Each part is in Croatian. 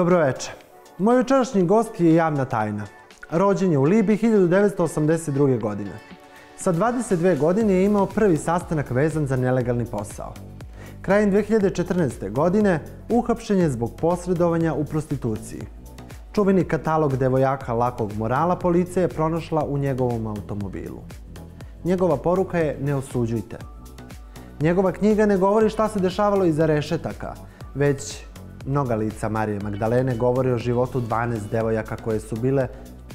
Dobroveče. Moj jučerašnji gost je javna tajna. Rođen je u Libiji 1982. godine. Sa 22 godine je imao prvi sastanak vezan za nelegalni posao. Krajem 2014. godine uhapšen je zbog posredovanja u prostituciji. Čuveni katalog devojaka lakog morala policija je pronašla u njegovom automobilu. Njegova poruka je ne osuđujte. Njegova knjiga ne govori šta se dešavalo iza rešetaka, već mnoga lica Marije Magdalene govori o životu 12 devojaka koje su bile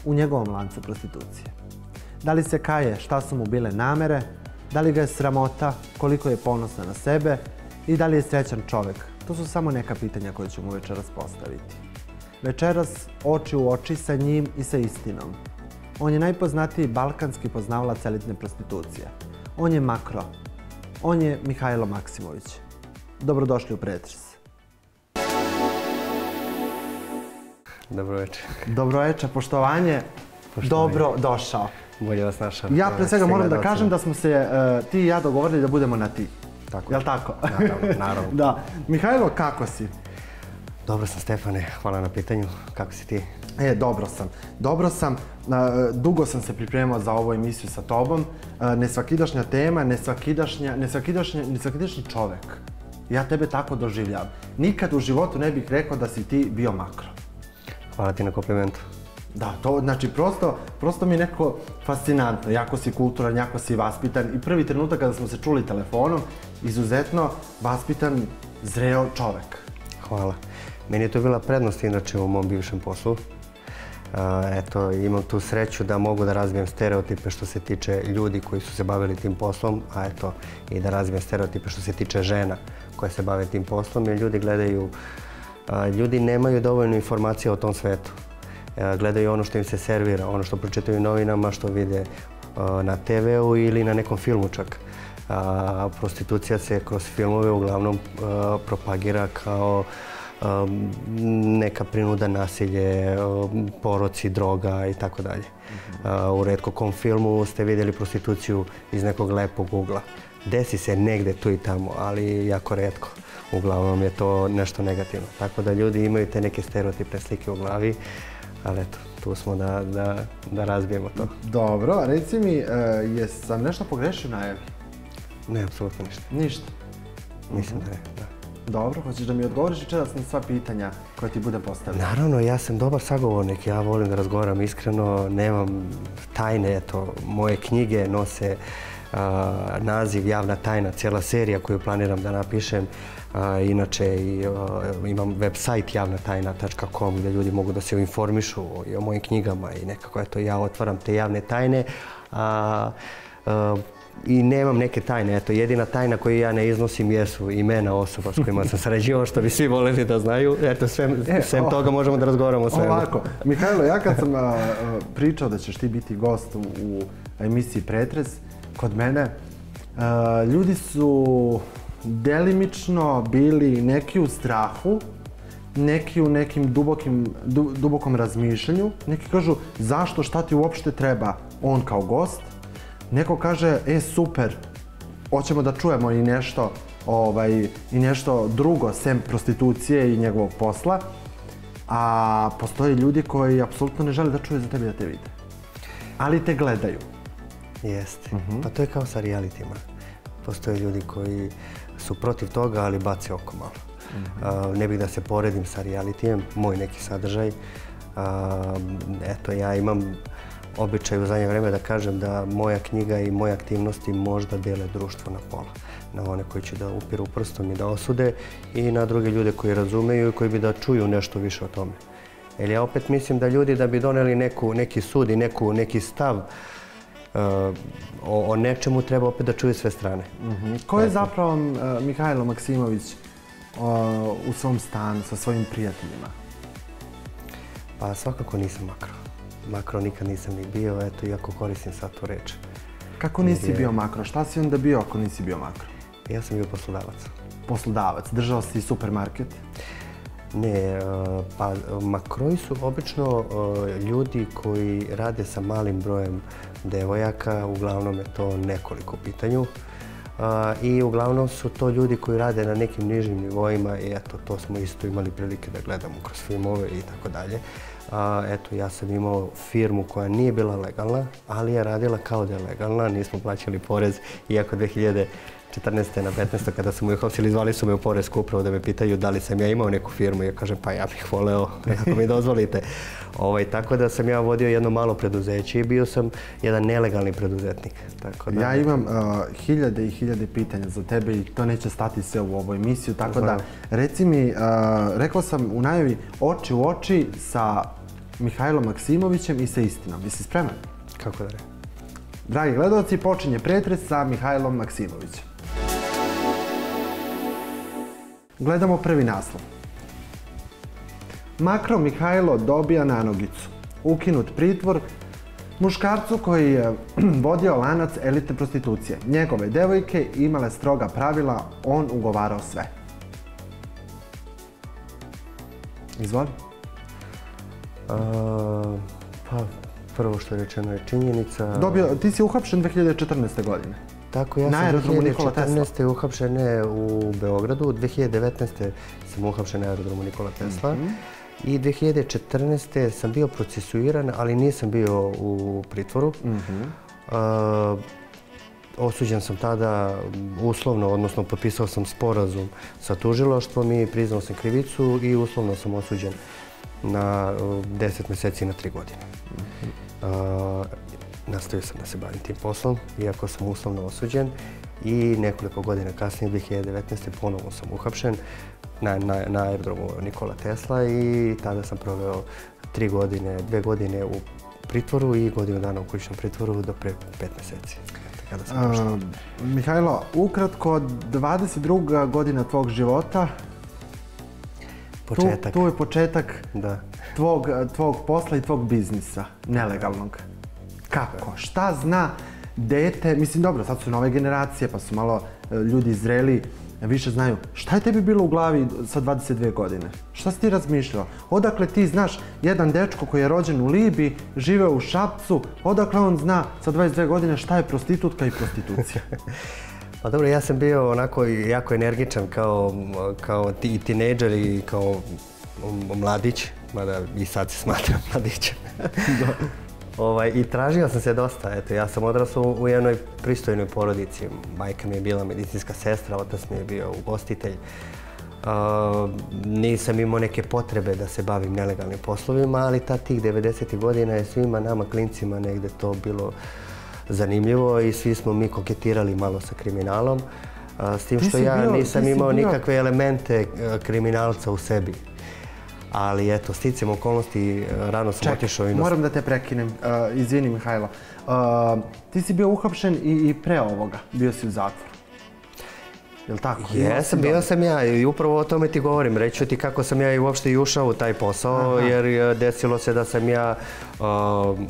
u njegovom lancu prostitucije. Da li se kaje šta su mu bile namere, da li ga je sramota, koliko je ponosna na sebe i da li je srećan čovjek. To su samo neka pitanja koje mu večeras postaviti. Večeras oči u oči sa njim i sa istinom. On je najpoznatiji balkanski poznavalac elitne prostitucije. On je Makro. On je Mihajlo Maksimović. Dobrodošli u Pretres. Dobro večer. Dobro večer, poštovanje. Dobro došao. Bolje vas našao. Ja pre svega moram da kažem da smo se e, ti i ja dogovorili da budemo na ti. Tako. Jel tako? Naravno, naravno. da. Mihajlo, kako si? Dobro sam Stefane, hvala na pitanju. Kako si ti? E, dobro sam. Dobro sam. E, dugo sam se pripremao za ovu emisiju sa tobom. E, nesvakidašnja tema, nesvakidašnja, nesvakidašnja, nesvakidašnji čovek. Ja tebe tako doživljavam. Nikad u životu ne bih rekao da si ti bio makro. Hvala ti na komplimentu. Da, to znači prosto, prosto mi je neko fascinantno. Jako si kulturan, jako si vaspitan i prvi trenutak kada smo se čuli telefonom, izuzetno vaspitan, zreo čovek. Hvala. Meni je to bila prednost inače u mom bivšem poslu. eto, imam tu sreću da mogu da razvijem stereotipe što se tiče ljudi koji su se bavili tim poslom, a eto i da razvijem stereotipe što se tiče žena koje se bave tim poslom, jer ljudi gledaju ljudi nemaju dovoljno informacija o tom svetu. Gledaju ono što im se servira, ono što pročitaju novinama, što vide na TV-u ili na nekom filmu čak. Prostitucija se kroz filmove uglavnom propagira kao neka prinuda nasilje, poroci, droga i tako dalje. U redko kom filmu ste vidjeli prostituciju iz nekog lepog ugla. Desi se negde tu i tamo, ali jako redko uglavnom je to nešto negativno. Tako da ljudi imaju te neke stereotipne slike u glavi, ali eto, tu smo da, da, da razbijemo to. Dobro, reci mi, e, jesam nešto pogrešio na Evi? Ne, apsolutno ništa. Ništa? Mislim da ne, da. Dobro, hoćeš da mi odgovoriš večeras na sva pitanja koje ti bude postavljeno? Naravno, ja sam dobar sagovornik, ja volim da razgovaram iskreno, nemam tajne, eto, moje knjige nose naziv Javna tajna, cijela serija koju planiram da napišem. inače imam website javnatajna.com gdje ljudi mogu da se informišu i o mojim knjigama i nekako eto ja otvaram te javne tajne. i nemam neke tajne. Eto, jedina tajna koju ja ne iznosim jesu imena osoba s kojima sam sarađivao, što bi svi voljeli da znaju. Eto, e, sem toga možemo da razgovaramo o svemu. Ovako, Mihajlo, ja kad sam pričao da ćeš ti biti gost u emisiji Pretres, kod mene, e, ljudi su delimično bili neki u strahu, neki u nekim dubokom razmišljanju. Neki kažu zašto, šta ti uopšte treba on kao gost. Neko kaže, e super, hoćemo da čujemo i nešto, ovaj, i nešto drugo sem prostitucije i njegovog posla. A postoje ljudi koji apsolutno ne žele da čuje za tebe da te vide. Ali te gledaju. Jeste. Mhm. Pa to je kao sa realitima. Postoje ljudi koji su protiv toga, ali baci oko malo. Mhm. ne bih da se poredim sa realitijem, moj neki sadržaj. eto, ja imam običaj u zadnje vrijeme da kažem da moja knjiga i moje aktivnosti možda dele društvo na pola. Na one koji će da upiru prstom i da osude i na druge ljude koji razumeju i koji bi da čuju nešto više o tome. Jer ja opet mislim da ljudi da bi doneli neki sud i neki stav o, nečemu treba opet da čuje sve strane. Mhm. Ko je zapravo uh, Mihajlo Maksimović u svom stanu sa svojim prijateljima? Pa svakako nisam makro. Makro nikad nisam ni bio, eto, iako koristim sad tu reč. Kako nisi bio makro? Šta si onda bio ako nisi bio makro? Ja sam bio poslodavac. Poslodavac. Držao si supermarket? Ne, e, pa makroji su obično e, ljudi koji rade sa malim brojem devojaka, uglavnom je to nekoliko pitanju. I uglavnom su to ljudi koji rade na nekim nižim nivoima i eto, to smo isto imali prilike da gledamo kroz filmove i tako dalje. Eto, ja sam imao firmu koja nije bila legalna, ali je radila kao da je legalna, nismo plaćali porez, iako 2000 14. na 15. kada su mu uhapsili, zvali su me u Poresku upravo da me pitaju da li sam ja imao neku firmu. Ja kažem pa ja bih voleo, ako mi dozvolite. Ovaj, tako da sam ja vodio jedno malo preduzeće i bio sam jedan nelegalni preduzetnik. Tako da... Ja imam uh, hiljade i hiljade pitanja za tebe i to neće stati sve u ovoj emisiju. Tako da, reci mi, uh, rekao sam u najavi oči u oči sa Mihajlom Maksimovićem i sa istinom. Jesi spreman? Kako da re? Dragi gledalci, počinje pretres sa Mihajlom Maksimovićem. Gledamo prvi naslov. Makro Mihajlo dobija nanogicu. Ukinut pritvor muškarcu koji je vodio lanac elite prostitucije. Njegove devojke imale stroga pravila, on ugovarao sve. Izvoli. pa, prvo što je rečeno je činjenica... Dobio, ti si uhapšen 2014. godine. Tako, ja sam 2014. uhapšen u Beogradu, 2019. sam uhapšen na aerodromu Nikola Tesla. Mhm. I 2014. sam bio procesuiran, ali nisam bio u pritvoru. Mhm. osuđen sam tada uslovno, odnosno potpisao sam sporazum sa tužiloštvom i priznao sam krivicu i uslovno sam osuđen na 10 mjeseci na 3 godine. Mhm nastavio sam da se bavim tim poslom, iako sam uslovno osuđen i nekoliko godina kasnije, 2019. ponovno sam uhapšen na, na, aerodromu Nikola Tesla i tada sam proveo tri godine, dve godine u pritvoru i godinu dana u kućnom pritvoru do pre pet mjeseci. Mihajlo, ukratko, 22. godina tvog života, Početak. Tu, je početak Tvog, tvog posla i tvog biznisa, nelegalnog. Kako? Šta zna dete? Mislim, dobro, sad su nove generacije, pa su malo e, ljudi zreli, više znaju. Šta je tebi bilo u glavi sa 22 godine? Šta si ti razmišljao? Odakle ti znaš jedan dečko koji je rođen u Libiji, žive u Šapcu, odakle on zna sa 22 godine šta je prostitutka i prostitucija? Pa dobro, ja sam bio onako jako energičan kao, kao i tineđer i kao mladić, mada i sad se smatram mladićem. Ovaj, I tražio sam se dosta. Eto, ja sam odrasao u jednoj pristojnoj porodici. Majka mi je bila medicinska sestra, otac mi je bio ugostitelj. nisam imao neke potrebe da se bavim nelegalnim poslovima, ali ta tih 90. godina je svima nama klincima negdje to bilo zanimljivo i svi smo mi koketirali malo sa kriminalom. s tim što ja nisam imao nikakve elemente kriminalca u sebi ali eto, sticam okolnosti, e, rano sam otišao i... moram da te prekinem, uh, izvini Mihajlo. Uh, ti si bio uhapšen i, i pre ovoga, bio si u zatvoru. Jel tako? Jesam, bio sam ja i upravo o tome ti govorim. Reću ti kako sam ja i uopšte i ušao u taj posao, jer desilo se da sam ja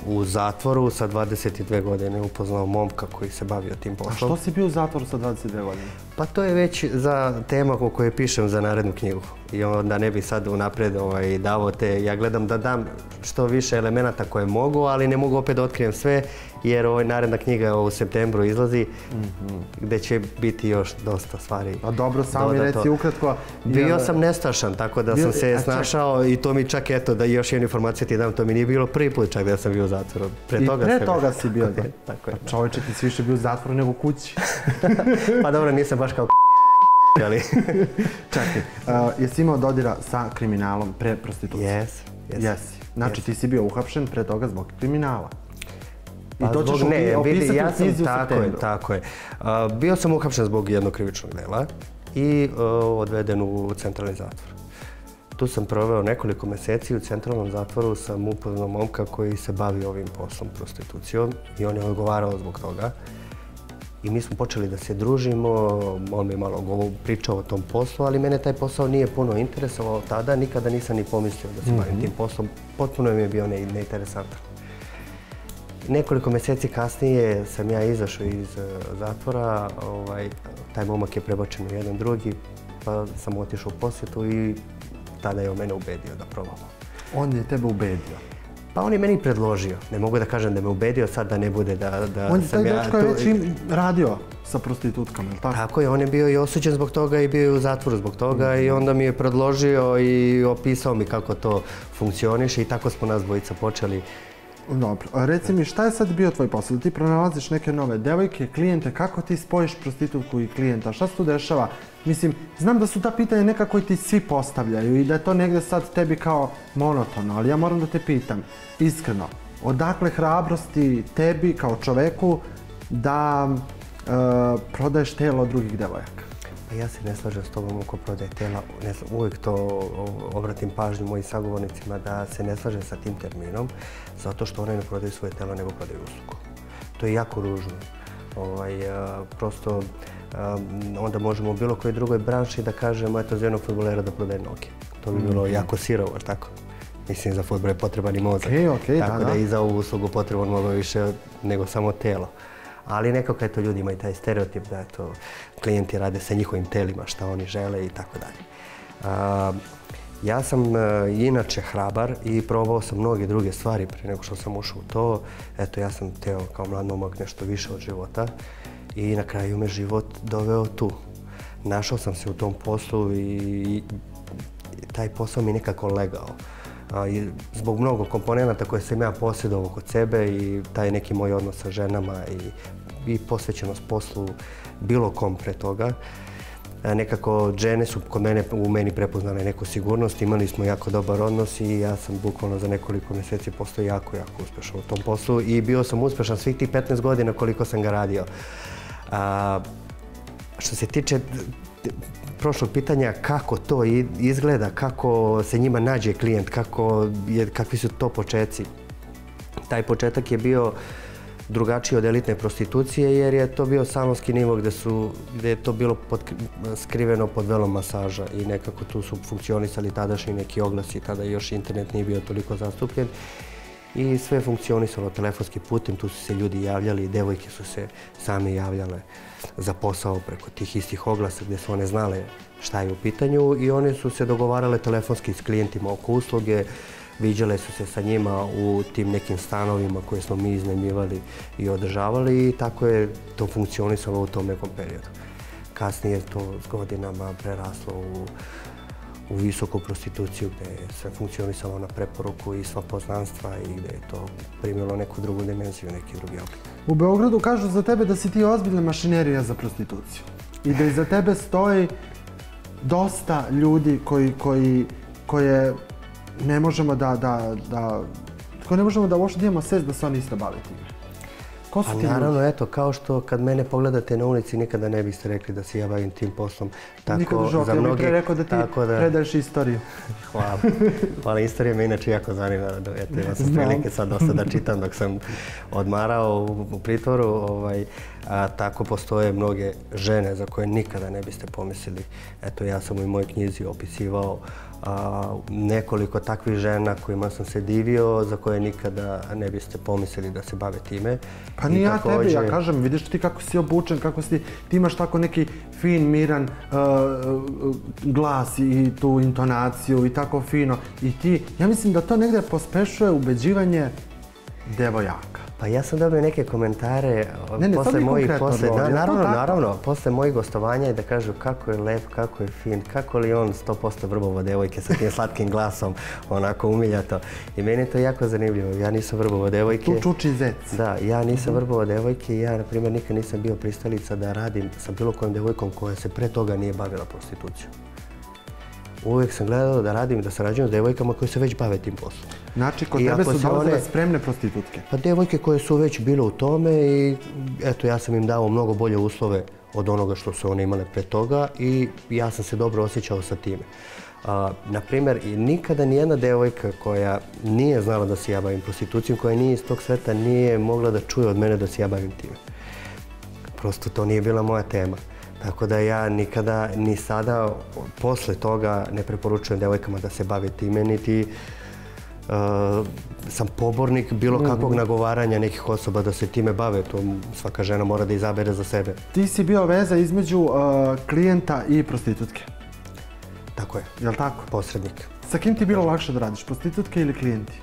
u zatvoru sa 22 godine upoznao momka koji se bavio tim poslom. A što si bio u zatvoru sa 22 godine? Pa to je već za tema o kojoj pišem za narednu knjigu. I onda ne bi sad unaprijed ovaj, davo te, ja gledam da dam što više elemenata koje mogu, ali ne mogu opet da otkrijem sve, jer ovaj naredna knjiga u septembru izlazi, mhm. gdje će biti još dosta stvari. A dobro, samo mi reci ukratko. Bio sam nestašan, tako da sam se snašao i to mi čak eto, da još jednu informaciju ti dam, to mi nije bilo prvi put čak da sam bio u zatvoru. Pre I toga pre toga si bio, da. Tako je. Čovječe, ti si više bio u zatvoru nego kući. pa dobro, nisam baš kao ali... Čekaj, jesi imao dodira sa kriminalom pre prostitucije? Jes, jesi. Znači ti si bio uhapšen pre toga zbog kriminala. I to ćeš ne, opisati ja sam, tako je, tako je. bio sam uhapšen zbog jednog krivičnog dela i odveden u centralni zatvor. Tu sam proveo nekoliko mjeseci u centralnom zatvoru sam upoznao momka koji se bavi ovim poslom prostitucijom i on je odgovarao zbog toga. I mi smo počeli da se družimo, on mi malo pričao o tom poslu, ali mene taj posao nije puno interesovao tada, nikada nisam ni pomislio da se bavim mhm. tim poslom, potpuno mi je bio neinteresantan. Nekoliko mjeseci kasnije sam ja izašao iz e, zatvora, ovaj, taj momak je prebačen u jedan drugi, pa sam otišao u posjetu i tada je on mene ubedio da probamo. On je tebe ubedio? Pa on je meni predložio. Ne mogu da kažem da me ubedio sad da ne bude da, da On je sam taj ja dečko je tu- već im radio sa prostitutkama, je li tako? Tako je, on je bio i osuđen zbog toga i bio je u zatvoru zbog toga i onda mi je predložio i opisao mi kako to funkcioniše i tako smo nas dvojica počeli. Dobro, a reci mi šta je sad bio tvoj posao? Ti pronalaziš neke nove devojke, klijente, kako ti spojiš prostitutku i klijenta? Šta se tu dešava? Mislim, znam da su ta pitanja neka koji ti svi postavljaju i da je to negde sad tebi kao monotono, ali ja moram da te pitam, iskreno, odakle hrabrosti tebi kao čoveku da e, prodaješ telo drugih devojaka? Pa ja se ne slažem s tobom oko prodaje tela. Uvijek to obratim pažnju mojim sagovornicima da se ne slažem sa tim terminom zato što one ne prodaju svoje telo nego prodaju uslugu. To je jako ružno. Ovaj, a, prosto onda možemo u bilo kojoj drugoj branši da kažemo eto za jednog futbolera da prodaje noge. To bi bilo jako sirovo, tako? Mislim, za futbol je potreban i mozak. Tako da, da. je i za ovu uslugu potreban mnogo više nego samo telo. Ali nekako eto ljudi imaju taj stereotip da eto, klijenti rade sa njihovim telima šta oni žele i tako dalje. Ja sam e, inače hrabar i probao sam mnoge druge stvari prije nego što sam ušao u to. Eto, ja sam teo kao mlad momak nešto više od života i na kraju me život doveo tu. Našao sam se u tom poslu i taj posao mi nekako legao. Zbog mnogo komponenata koje sam ja posjedovao kod sebe i taj neki moj odnos sa ženama i, posvećenost poslu bilo kom pre toga. Nekako žene su kod mene, u meni prepoznale neku sigurnost, imali smo jako dobar odnos i ja sam bukvalno za nekoliko mjeseci postao jako, jako uspješan u tom poslu i bio sam uspješan svih tih 15 godina koliko sam ga radio. A, što se tiče prošlog pitanja kako to izgleda, kako se njima nađe klijent, kakvi su to početci. Taj početak je bio drugačiji od elitne prostitucije jer je to bio salonski nivo gdje, je to bilo skriveno pod velom masaža i nekako tu su funkcionisali tadašnji neki oglasi, tada još internet nije bio toliko zastupljen i sve je funkcionisalo telefonskim putem, tu su se ljudi javljali, devojke su se same javljale za posao preko tih istih oglasa gdje su one znale šta je u pitanju i one su se dogovarale telefonski s klijentima oko usluge, viđale su se sa njima u tim nekim stanovima koje smo mi iznajmljivali i održavali i tako je to funkcionisalo u tom nekom periodu. Kasnije je to s godinama preraslo u u visoku prostituciju gdje je sve funkcionisalo na preporuku i sva poznanstva i gdje je to primilo neku drugu dimenziju, neki drugi oblik. U Beogradu kažu za tebe da si ti ozbiljna mašinerija za prostituciju. I da iza tebe stoji dosta ljudi koji, koje ne možemo da, koje ne možemo da uopšte imamo svest da se oni isto bave time. Ko su ti ljudi? naravno, eto, kao što kad mene pogledate na ulici, nikada ne biste rekli da se ja bavim tim poslom. Tako, Nikad u životu, ja bih pre rekao da ti da- predaješ istoriju. Hvala. Hvala, istorija me inače jako zanima. Eto, ja sam prilike sad dosta da čitam dok sam odmarao u, u pritvoru. Ovaj, a, tako postoje mnoge žene za koje nikada ne biste pomislili. Eto, ja sam u mojoj knjizi opisivao a, nekoliko takvih žena kojima sam se divio, za koje nikada ne biste pomislili da se bave time. Pa ni ja tebi, ja kažem, vidiš ti kako si obučen, kako si, ti imaš tako neki fin, miran uh, uh, glas i tu intonaciju i tako fino. I ti, ja mislim da to negdje pospešuje ubeđivanje devojaka. Pa ja sam dobio neke komentare o, Ne, ne, sad posle mojih, posle, naravno, naravno, posle mojih gostovanja i da kažu kako je lep, kako je fin, kako li on 100% vrbovo devojke sa tim slatkim glasom, onako umiljato. I meni je to jako zanimljivo, ja nisam vrbovo devojke. Tu čuči zec. Da, ja nisam Mhm. vrbovo devojke i ja, na primjer, nikad nisam bio pristalica da radim sa bilo kojom devojkom koja se pre toga nije bavila prostitucijom. Uvijek sam gledao da radim, da sarađujem s devojkama koje se već bave tim poslom. Znači, kod I tebe su dolazile one- spremne prostitutke. Pa devojke koje su već bile u tome i eto ja sam im dao mnogo bolje uslove od onoga što su one imale pre toga i ja sam se dobro osjećao sa time. A, na primjer, i nikada nijedna devojka koja nije znala da se ja bavim prostitucijom, koja nije iz tog sveta, nije mogla da čuje od mene da se ja bavim time. Prosto to nije bila moja tema. Tako da ja nikada, ni sada, posle toga ne preporučujem devojkama da se bave time, niti uh, sam pobornik bilo kakvog nagovaranja nekih osoba da se time bave. To svaka žena mora da izabere za sebe. Ti si bio veza između uh, klijenta i prostitutke. Tako je, Jel tako? posrednik. Sa kim ti je bilo lakše da radiš, prostitutke ili klijenti?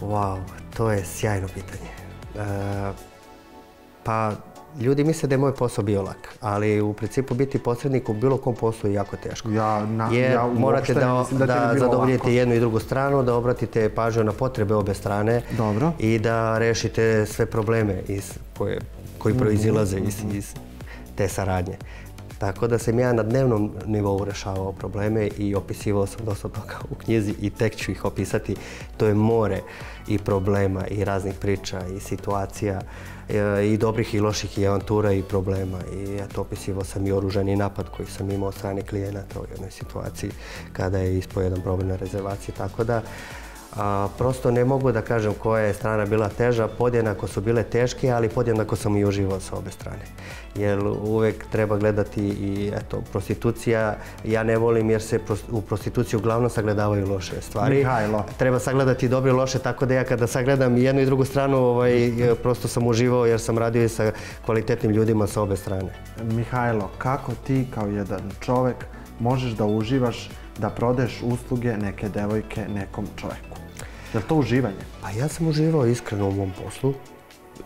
Wow, to je sjajno pitanje. E, pa ljudi misle da je moj posao bio lak, ali u principu biti posrednik u bilo kom poslu je jako teško. Ja, na, Jer ja morate da, da, da, zadovoljite jednu i drugu stranu, da obratite pažnju na potrebe obe strane Dobro. i da rešite sve probleme iz, koje, koji Mhm, proizilaze iz, iz te saradnje. Tako da sam ja na dnevnom nivou rešavao probleme i opisivao sam dosta toga u knjizi i tek ću ih opisati. To je more i problema i raznih priča i situacija i dobrih i loših i avantura i problema. I eto, opisivao sam i oružani napad koji sam imao od strane klijenata u jednoj situaciji kada je ispao jedan problem na rezervaciji. Tako da, a, prosto ne mogu da kažem koja je strana bila teža, podjednako su bile teške, ali podjednako sam i uživao sa obe strane. Jer uvek treba gledati i eto, prostitucija, ja ne volim jer se u prostituciji uglavnom sagledavaju loše stvari. Mihajlo. Treba sagledati dobro i loše, tako da ja kada sagledam jednu i drugu stranu, ovaj, prosto sam uživao jer sam radio i sa kvalitetnim ljudima sa obe strane. Mihajlo, kako ti kao jedan čovek možeš da uživaš da prodaješ usluge neke devojke nekom čoveku? Je li to uživanje? Pa ja sam uživao iskreno u mom poslu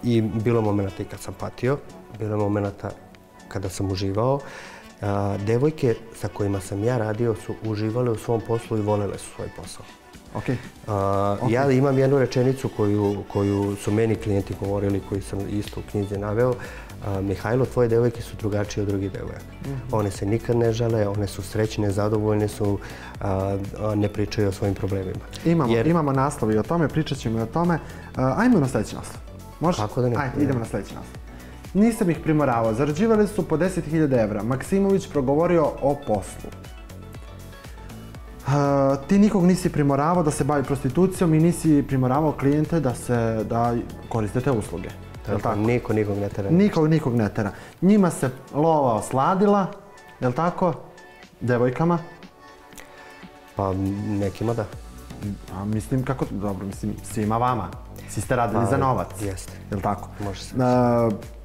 i bilo je momenta i kad sam patio, bilo je momenta kada sam uživao. Devojke sa kojima sam ja radio su uživale u svom poslu i volele su svoj posao. Ok. A, Ja imam jednu rečenicu koju, koju su meni klijenti govorili, koji sam isto u knjizi naveo. A, Mihajlo, tvoje devojke su drugačije od drugih devojaka. One se nikad ne žale, one su srećne, zadovoljne su, a, a ne pričaju o svojim problemima. Imamo, Jer- imamo naslov i o tome, pričat ćemo i o tome. Ajmo na sljedeći naslov. Može? Kako da ne? Ajde, idemo na sljedeći naslov. Nisam ih primoravao, zarađivali su po 10.000 evra. Maksimović progovorio o poslu. Uh, ti nikog nisi primoravao da se bavi prostitucijom i nisi primoravao klijente da se da koriste te usluge. Jel tako? Niko nikog ne tera. Nikog, nikog ne tera. Njima se lova osladila, jel tako? Devojkama. Pa nekima da. A mislim kako, dobro, mislim svima vama. Svi ste radili Pa, za novac. jeste. Jel tako? Može se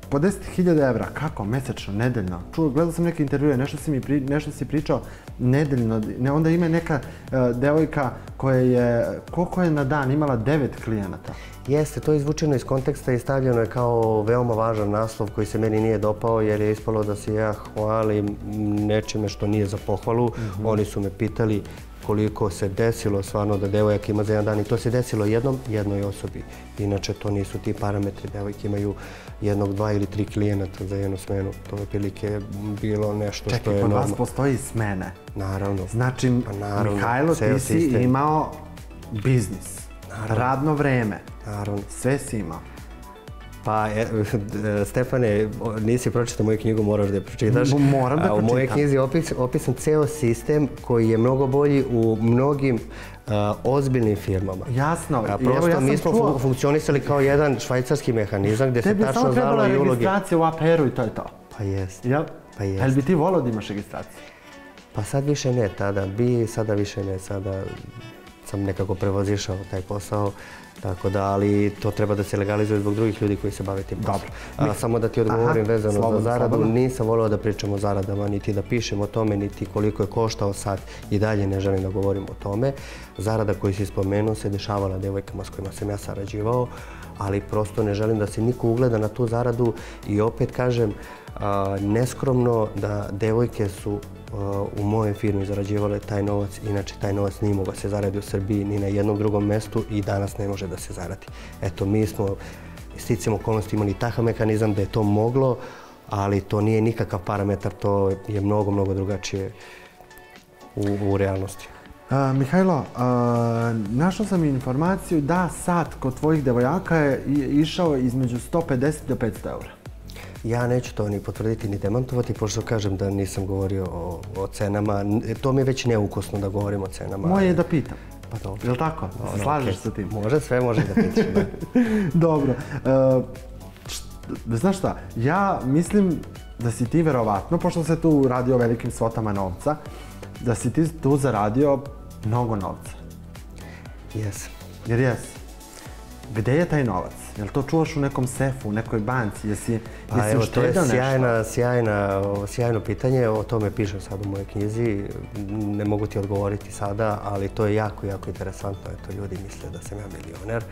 po 10.000 evra, kako? Mesečno, nedeljno? Čuo, gledao sam neke intervjue, nešto si mi pri, nešto si pričao nedeljno. Ne, onda ima neka e, devojka koja je, koliko je na dan imala devet klijenata. Jeste, to je izvučeno iz konteksta i stavljeno je kao veoma važan naslov koji se meni nije dopao jer je ispalo da se ja hvalim nečime što nije za pohvalu. Oni su me pitali koliko se desilo stvarno da devojak ima za jedan dan i to se desilo jednom jednoj osobi. Inače to nisu ti parametri, devojke imaju jednog, dva ili tri klijenata za jednu smenu. To je otprilike bilo nešto što Čekaj, je kod vas normalno. postoji smene. Naravno. Znači, Pa naravno, Mihajlo, ti si sistem. imao biznis, radno vreme, Naravno. sve si imao. Pa, e, Stefane, nisi pročitao moju knjigu, moraš da je pročitaš. Moram da A, U mojoj pročitam. knjizi je opis, opisan ceo sistem koji je mnogo bolji u mnogim ozbiljnim firmama. Jasno, A, i evo prosto ja mi smo čuo- funkcionisali kao jedan švajcarski mehanizam gdje se Tebi je tačno samo trebala znalo i uloge. registracija u APR-u i to je to. Pa jest. Jel? Pa jest. Jel bi ti volio da imaš registraciju? Pa sad više ne, tada bi, sada više ne, sada sam nekako prevozišao taj posao. Tako da, ali to treba da se legalizuje zbog drugih ljudi koji se bave tim poslom. Dobro. A, samo da ti odgovorim Aha, vezano slobodno, za zaradu, slobodno. nisam volio da pričam o zaradama, niti da pišem o tome, niti koliko je koštao sat. I dalje ne želim da govorim o tome. Zarada koju si spomenuo se dešavala devojkama s kojima sam ja sarađivao, ali prosto ne želim da se niko ugleda na tu zaradu i opet kažem, a, neskromno da devojke su u mojoj firmi zarađivale taj novac, inače taj novac nije mogao se zaradi u Srbiji ni na jednom drugom mestu i danas ne može da se zaradi. Eto, mi smo sticam okolnosti imali takav mehanizam da je to moglo, ali to nije nikakav parametar, to je mnogo, mnogo drugačije u, u realnosti. A, Mihajlo, našao sam informaciju da sat kod tvojih devojaka je išao između 150 do 500 eura. Ja neću to ni potvrditi ni demantovati, pošto kažem da nisam govorio o, o cenama. N- To mi je već neukusno da govorim o cenama. Moje je da pitam. Pa dobro. Jel tako? Se Ono, slažeš okej. sa tim? Može, sve može da pitaš. Dobro. E, št- znaš šta, ja mislim da si ti verovatno, pošto se tu radi o velikim svotama novca, da si ti tu zaradio mnogo novca. Jes. Jer jes. Gde je taj novac? Jel to čuvaš u nekom sefu, u nekoj banci? Jesi, Pa jesi evo, to je sjajna, sjajna, sjajno pitanje, o tome pišem sad u mojoj knjizi. Ne mogu ti odgovoriti sada, ali to je jako, jako interesantno. Eto, ljudi misle da sam ja milioner,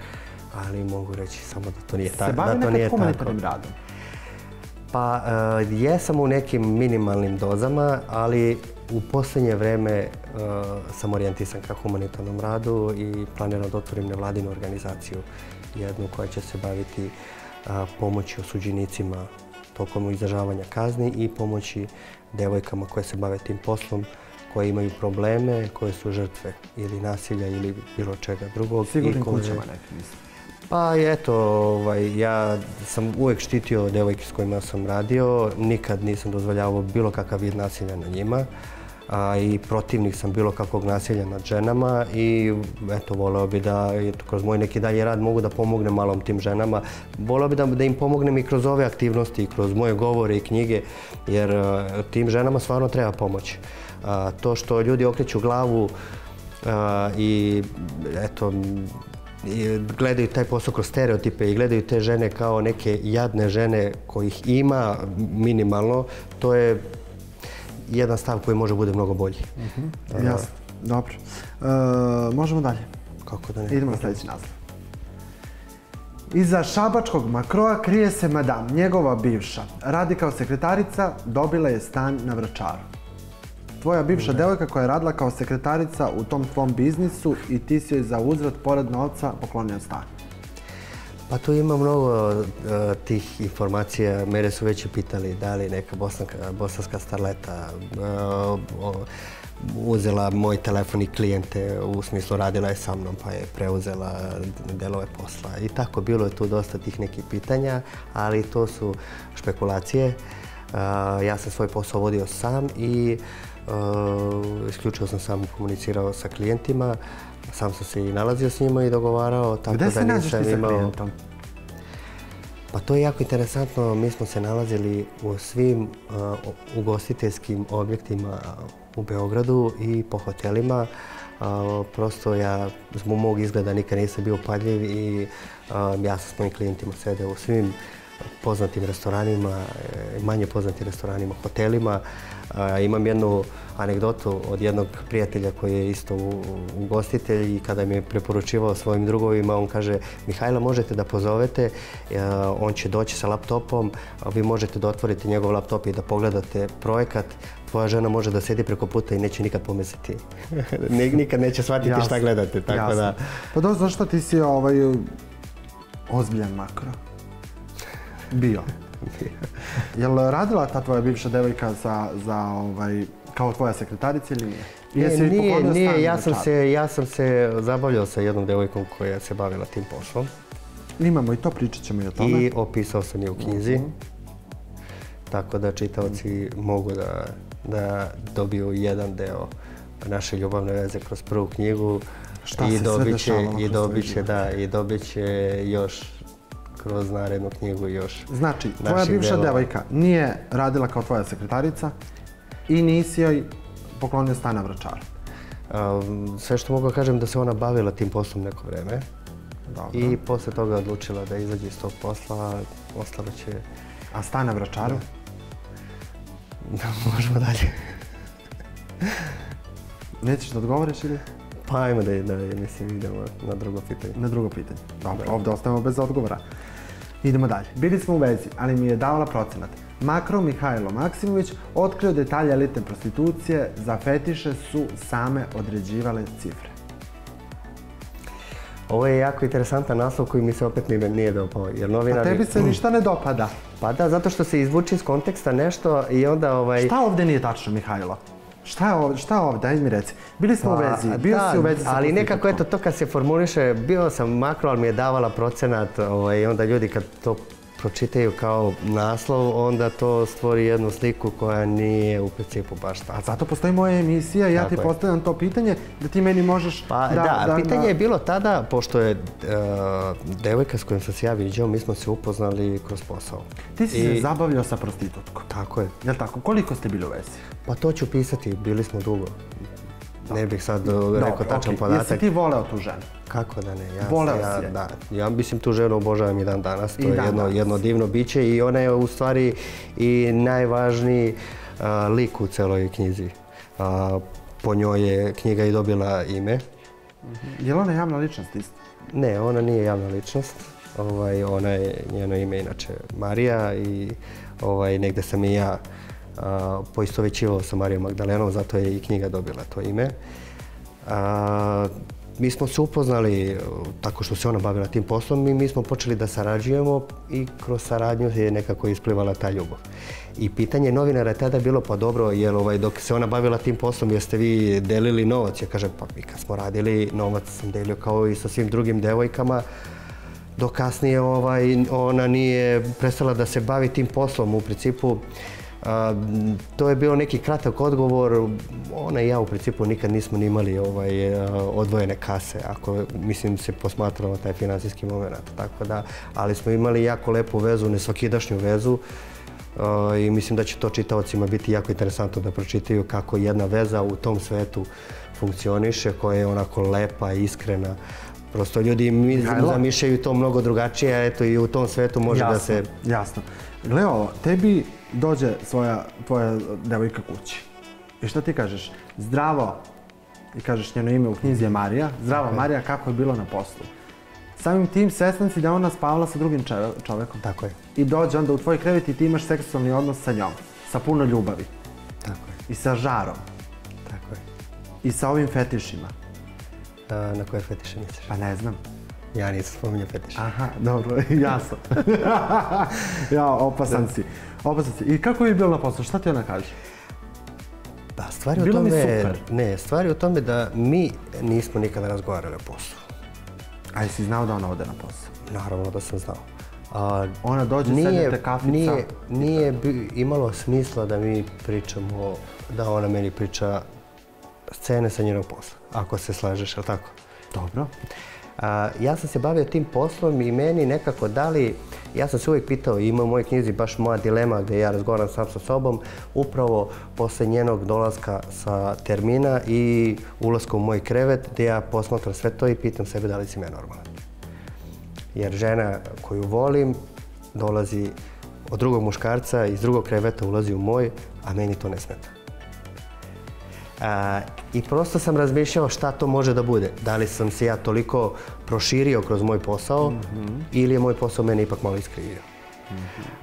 ali mogu reći samo da to nije, ta, Se bavi da to nekad nije tako. humanitarnim radom? Pa e, jesam u nekim minimalnim dozama, ali u posljednje vreme e, sam orijentisan ka humanitarnom radu i planiram da otvorim nevladinu organizaciju, jednu koja će se baviti e, pomoći osuđenicima tokom izdržavanja kazni i pomoći devojkama koje se bave tim poslom, koje imaju probleme, koje su žrtve ili nasilja ili bilo čega drugog. Sigurnim kućama nekim mislim. Pa eto, ovaj, ja sam uvijek štitio devojke s kojima sam radio, nikad nisam dozvoljavao bilo kakav vid nasilja na njima. A, I protivnik sam bilo kakvog nasilja nad ženama i eto, voleo bi da eto, kroz moj neki dalje rad mogu da pomognem malom tim ženama. Voleo bi da, da im pomognem i kroz ove aktivnosti, i kroz moje govore i knjige, jer a, tim ženama stvarno treba pomoć. A, to što ljudi okreću glavu a, i eto, i gledaju taj posao kroz stereotipe i gledaju te žene kao neke jadne žene kojih ima minimalno, to je jedan stav koji može bude mnogo bolji. Jasno, dobro. E, možemo dalje. Kako da ne? Idemo na sljedeći naslov. Iza šabačkog makroa krije se madam, njegova bivša. Radi kao sekretarica, dobila je stan na Vračaru. Tvoja bivša devojka koja je radila kao sekretarica u tom tvom biznisu i ti si joj za uzvrat pored novca poklonio stan. Pa tu ima mnogo e, tih informacija. Mene su već i pitali da li neka bosanka, bosanska starleta e, uzela moj telefon i klijente, u smislu radila je sa mnom pa je preuzela delove posla. I tako, bilo je tu dosta tih nekih pitanja, ali to su špekulacije. E, ja sam svoj posao vodio sam i isključivo sam sam komunicirao sa klijentima. Sam sam se i nalazio s njima i dogovarao, tako Gde da se nađeš ti sa klijentom? Pa to je jako interesantno. Mi smo se nalazili u svim uh, ugostiteljskim objektima u Beogradu i po hotelima. Uh, prosto ja zbog mog izgleda nikad nisam bio padljiv i uh, ja sam s mojim klijentima sedeo u svim poznatim restoranima, e, manje poznatim restoranima, hotelima. A, Imam jednu anegdotu od jednog prijatelja koji je isto ugostitelj i kada mi je preporučivao svojim drugovima, on kaže Mihajla možete da pozovete, e, on će doći sa laptopom, vi možete da otvorite njegov laptop i da pogledate projekat, tvoja žena može da sedi preko puta i neće nikad pomisliti. Ni- nikad neće shvatiti šta gledate, tako jasno. da... Pa dobro, zašto ti si ovaj ozbiljan makro? Bio. Jel radila ta tvoja bivša devojka za, za ovaj, kao tvoja sekretarica ili nije? Ne, Jesi nije, nije, ja sam, se, ja sam se zabavljao sa jednom devojkom koja se bavila tim poslom Imamo i to, pričat ćemo i o tome. i opisao sam je u knjizi. Tako da čitaoci mogu da, da dobiju jedan deo naše ljubavne veze kroz prvu knjigu. Šta I se sve dobit će, dešavalo i dobit će, da, i dobit će još kroz narednu knjigu još. Znači, tvoja bivša devojka nije radila kao tvoja sekretarica i nisi joj poklonio stan na Vračaru. Um, sve što mogu da kažem da se ona bavila tim poslom neko vreme. Dobro. I posle toga odlučila da izađe iz tog posla, ostalo će... A stan na Vračaru? Da, možemo dalje. Nećeš da odgovoriš ili? Pa ajmo da, da mislim, idemo na drugo pitanje. Na drugo pitanje. Dobro, ovdje ostajemo bez odgovora. Idemo dalje. Bili smo u vezi, ali mi je davala procenat. Makro Mihajlo Maksimović otkrio detalje elitne prostitucije, za fetiše su same određivale cifre. Ovo je jako interesantan naslov koji mi se opet nije, dopao. Jer A novinari... tebi se ništa ne dopada. Pa da, zato što se izvuče iz konteksta nešto i onda ovaj... Šta ovdje nije tačno, Mihajlo? Šta je ovdje? Šta je ovdje? Ajde mi reci. Bili smo u Pa, vezi, bio da, si u vezi sa ali nekako eto to kad se formuliše, bio sam makro, ali mi je davala procenat ovaj, onda ljudi kad to прочитају као наслов, онда тоа створи една слику која не е у принципу баш таа. А затоа постои моја емисија, ја ти така поставам тоа питање, да ти мене можеш па, да, да, да, питање да- е било тада, пошто е девојка со која сам се ја виѓао, ми смо се упознали кроз посао. Ти си И... се забавljao со проститутко. Тако е. Јел тако? Колико сте били у? Па тоа ќе писати, били смо долго. Ne bih sad rekao tačan podatak. Jesi ti voleo tu ženu? Kako da ne? Ja, Voleo ja, si je. Da, ja mislim tu ženu obožavam i dan danas. To I je dan jedno, danas. jedno divno biće i ona je u stvari i najvažniji a, lik u celoj knjizi. A, po njoj je knjiga i dobila ime. Je li ona javna ličnost isto? Ne, ona nije javna ličnost. Ovaj, ona je, njeno ime inače Marija i ovaj, negde sam i ja poistovećivao sa Marijom Magdalenom, zato je i knjiga dobila to ime. Mi smo se upoznali uh, tako što se ona bavila tim poslom i mi smo počeli da sarađujemo i kroz saradnju je nekako isplivala ta ljubav. I pitanje novinara je tada bilo pa dobro, jel ovaj, dok se ona bavila tim poslom jeste vi delili novac? Ja kažem pa mi kad smo radili novac sam delio kao i sa svim drugim devojkama dok kasnije ovaj, ona nije prestala da se bavi tim poslom. U principu, to je bio neki kratak odgovor. Ona i ja u principu nikad nismo ni imali ovaj, a, odvojene kase, ako mislim se posmatralo taj finansijski moment. Tako da, ali smo imali jako lepu vezu, nesvakidašnju vezu. a, I mislim da će to čitaocima biti jako interesantno da pročitaju kako jedna veza u tom svetu funkcioniše, koja je onako lepa, iskrena. Prosto ljudi mi zamišljaju to mnogo drugačije, a eto i u tom svetu može da se... Jasno. Gle ovo, tebi dođe svoja, tvoja devojka kući. I što ti kažeš? Zdravo, i kažeš njeno ime u knjizi je Marija. Zdravo Marija, kako je bilo na poslu? Samim tim svestan si da je ona spavala sa drugim čove- čovekom. Tako je, I dođe onda u tvoj krevet i ti imaš seksualni odnos sa njom. Sa puno ljubavi. tako je, I sa žarom. tako je. I sa ovim fetišima. Na koje fetiše misliš? Pa ne znam. Ja nisam spominjao fetiše. Aha, dobro, jasno. ja, opasan si. Opasan si. I kako je bilo na poslu? Šta ti ona kaže? Pa stvari u Bilo mi tome... super. Ne, stvari u tome da mi nismo nikada razgovarali o poslu. A jesi znao da ona ode na posao? Naravno da sam znao. A, Ona dođe, sednete kafica. nije, nije bi imalo smisla da mi pričamo, da ona meni priča scene sa njenog posla, ako se slažeš, je li tako? Dobro. Ja sam se bavio tim poslom i meni nekako dali, ja sam se uvijek pitao, ima u mojoj knjizi baš moja dilema gdje ja razgovaram sam sa sobom, upravo posle njenog dolaska sa termina i ulaska u moj krevet, gdje ja posmatram sve to i pitam sebe da li si me normalan. Jer žena koju volim dolazi od drugog muškarca, iz drugog kreveta ulazi u moj, a meni to ne smeta. A, I prosto sam razmišljao šta to može da bude. Da li sam se ja toliko proširio kroz moj posao ili je moj posao mene ipak malo iskrivio.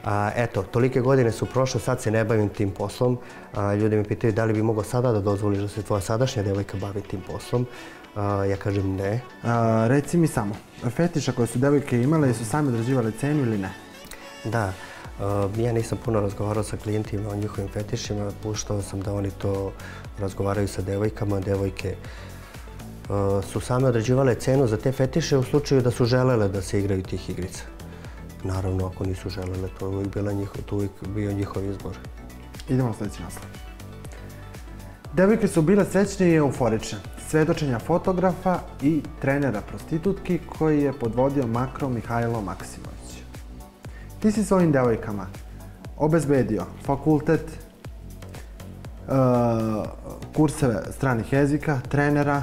A, eto, tolike godine su prošle, sad se ne bavim tim poslom. A, ljudi me pitaju da li bi mogao sada da dozvoliš da se tvoja sadašnja devojka bavi tim poslom. A, ja kažem ne. Reci mi samo, fetiša koje su devojke imale, su sami određivale cenu ili ne? Da, ja nisam puno razgovarao sa klijentima o njihovim fetišima, puštao sam da oni to razgovaraju sa devojkama. Devojke uh, su same određivale cenu za te fetiše u slučaju da su želele da se igraju tih igrica. Naravno, ako nisu želele, to je uvijek, bio njihov izbor. Idemo na sljedeći naslov. Devojke su bile srećne i euforične. Svedočenja fotografa i trenera prostitutki koji je podvodio makro Mihajlo Maksimović. Ti si svojim devojkama obezbedio fakultet, e, kurseve stranih jezika, trenera,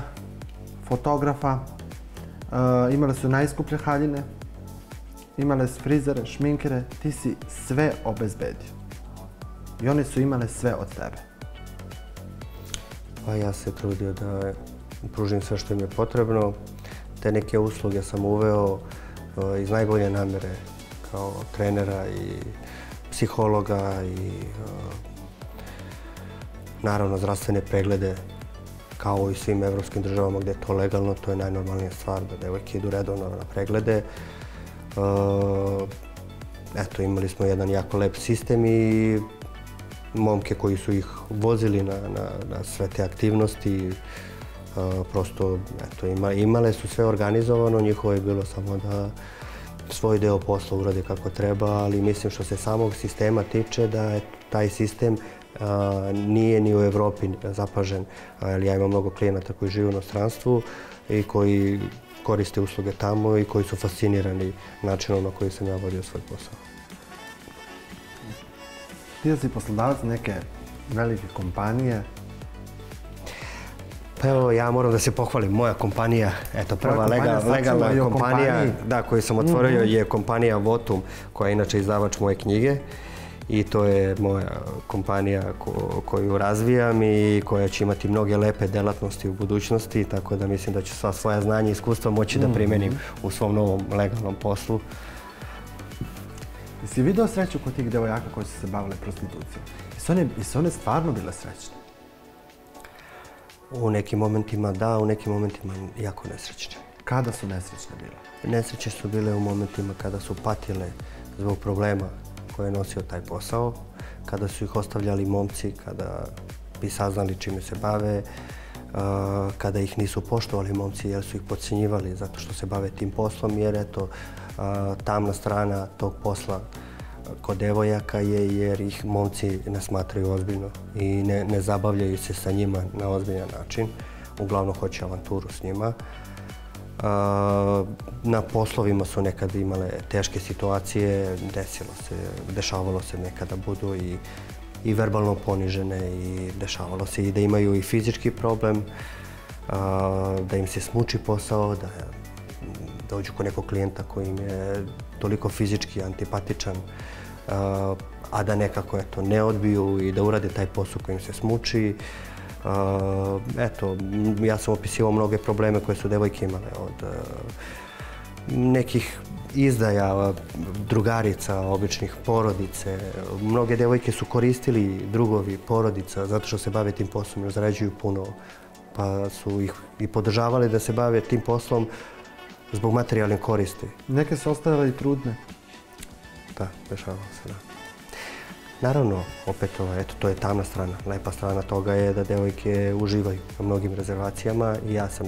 fotografa, e, imale su najskuplje haljine, imale su frizere, šminkere, ti si sve obezbedio. I one su imale sve od tebe. Pa ja se trudio da pružim sve što im je potrebno. Te neke usluge sam uveo uh, iz najbolje namere kao trenera i psihologa i uh, naravno zdravstvene preglede kao i svim evropskim državama gdje je to legalno, to je najnormalnija stvar da devojke idu redovno na preglede. Uh, eto, imali smo jedan jako lep sistem i momke koji su ih vozili na, sve te aktivnosti. Uh, prosto, imale su sve organizovano, njihovo je bilo samo da svoj deo posla urade kako treba, ali mislim što se samog sistema tiče da je taj sistem nije ni u Evropi zapažen, jer ja imam mnogo klijenata koji žive u inostranstvu i koji koriste usluge tamo i koji su fascinirani načinom na koji sam ja vodio svoj posao. Ti da si poslodavac neke velike kompanije, Pa evo, ja moram da se pohvalim. Moja kompanija, eto, prva legal, legalna kompanija da, koju sam otvorio je kompanija Votum, koja je inače izdavač moje knjige. I to je moja kompanija ko- koju razvijam i koja će imati mnoge lepe delatnosti u budućnosti, tako da mislim da ću sva svoja znanja i iskustva moći da primenim u svom novom legalnom poslu. Jesi video sreću kod tih devojaka koji su se bavile prostitucijom? Jesu one, one stvarno bile srećne? U nekim momentima da, u nekim momentima jako nesrećne. Kada su nesrećne bile? Nesreće su bile u momentima kada su patile zbog problema koje je nosio taj posao, kada su ih ostavljali momci, kada bi saznali čime se bave, kada ih nisu poštovali momci jer su ih podcjenjivali zato što se bave tim poslom, jer eto, tamna strana tog posla kod devojaka je jer ih momci ne smatraju ozbiljno i ne, ne zabavljaju se sa njima na ozbiljan način. Uglavnom hoće avanturu s njima. A, Na poslovima su nekad imale teške situacije, desilo se, dešavalo se nekada budu i, i verbalno ponižene i dešavalo se i da imaju i fizički problem, a, da im se smuči posao, da dođu kod nekog klijenta koji im je toliko fizički antipatičan, a, a da nekako eto, ne odbiju i da urade taj posao koji im se smuči. A, eto, ja sam opisivao mnoge probleme koje su devojke imale od a, nekih izdaja, drugarica, običnih porodice. Mnoge devojke su koristili drugovi porodica zato što se bave tim poslom jer zarađuju puno, pa su ih i podržavali da se bave tim poslom zbog materijalne koristi. Neke su ostavile i trudne. Da, dešavalo se, da. Naravno, opet, ovaj, eto, to je tamna strana. Lepa strana toga je da devojke uživaju na mnogim rezervacijama i ja sam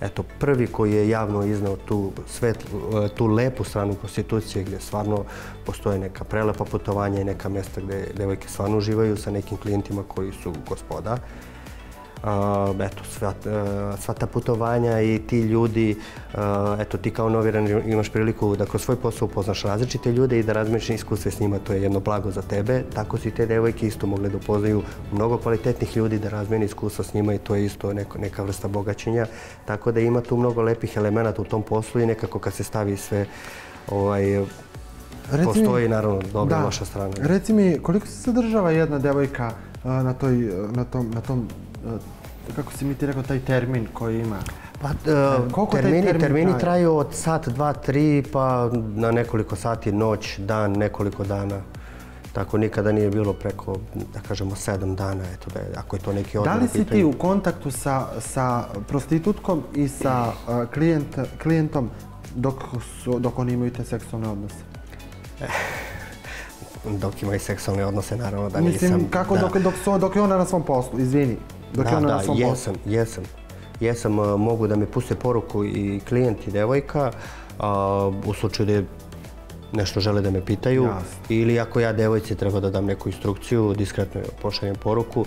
eto, prvi koji je javno iznao tu, svetlu, tu lepu stranu prostitucije gdje stvarno postoje neka prelepa putovanja i neka mjesta gdje devojke stvarno uživaju sa nekim klijentima koji su gospoda. A, eto, sva, e, sva ta putovanja i ti ljudi, e, eto, ti kao novinar imaš priliku da kroz svoj posao upoznaš različite ljude i da razmiješ iskustva s njima, to je jedno blago za tebe. Tako su i te devojke isto mogle da upoznaju mnogo kvalitetnih ljudi, da razmijene iskustva s njima i to je isto neko, neka vrsta bogaćenja. Tako da ima tu mnogo lepih elemenata u tom poslu i nekako kad se stavi sve, ovaj, Reci mi- postoji naravno dobra i loša strana. Reci mi, koliko se sadržava jedna devojka a, na, toj, na tom, na tom kako si mi ti rekao, taj termin koji ima? Pa, taj termini, termin termini traju od sat, dva, tri, pa na nekoliko sati, noć, dan, nekoliko dana. Tako nikada nije bilo preko, da kažemo, sedam dana, eto, da je, ako je to neki Da odmor li si ti u kontaktu sa, sa prostitutkom i sa klijent, klijentom dok, su, dok oni imaju te seksualne odnose? Dok imaju seksualne odnose, naravno da Mislim, nisam. kako da. dok, dok, su, dok je ona na svom poslu, izvini. Dok je Da, ona da, na svom poslu. jesam, jesam. Jesam, mogu da mi puste poruku i klijent i devojka, a, u slučaju da je nešto žele da me pitaju ili ako ja devojci treba da dam neku instrukciju, diskretno pošaljem poruku.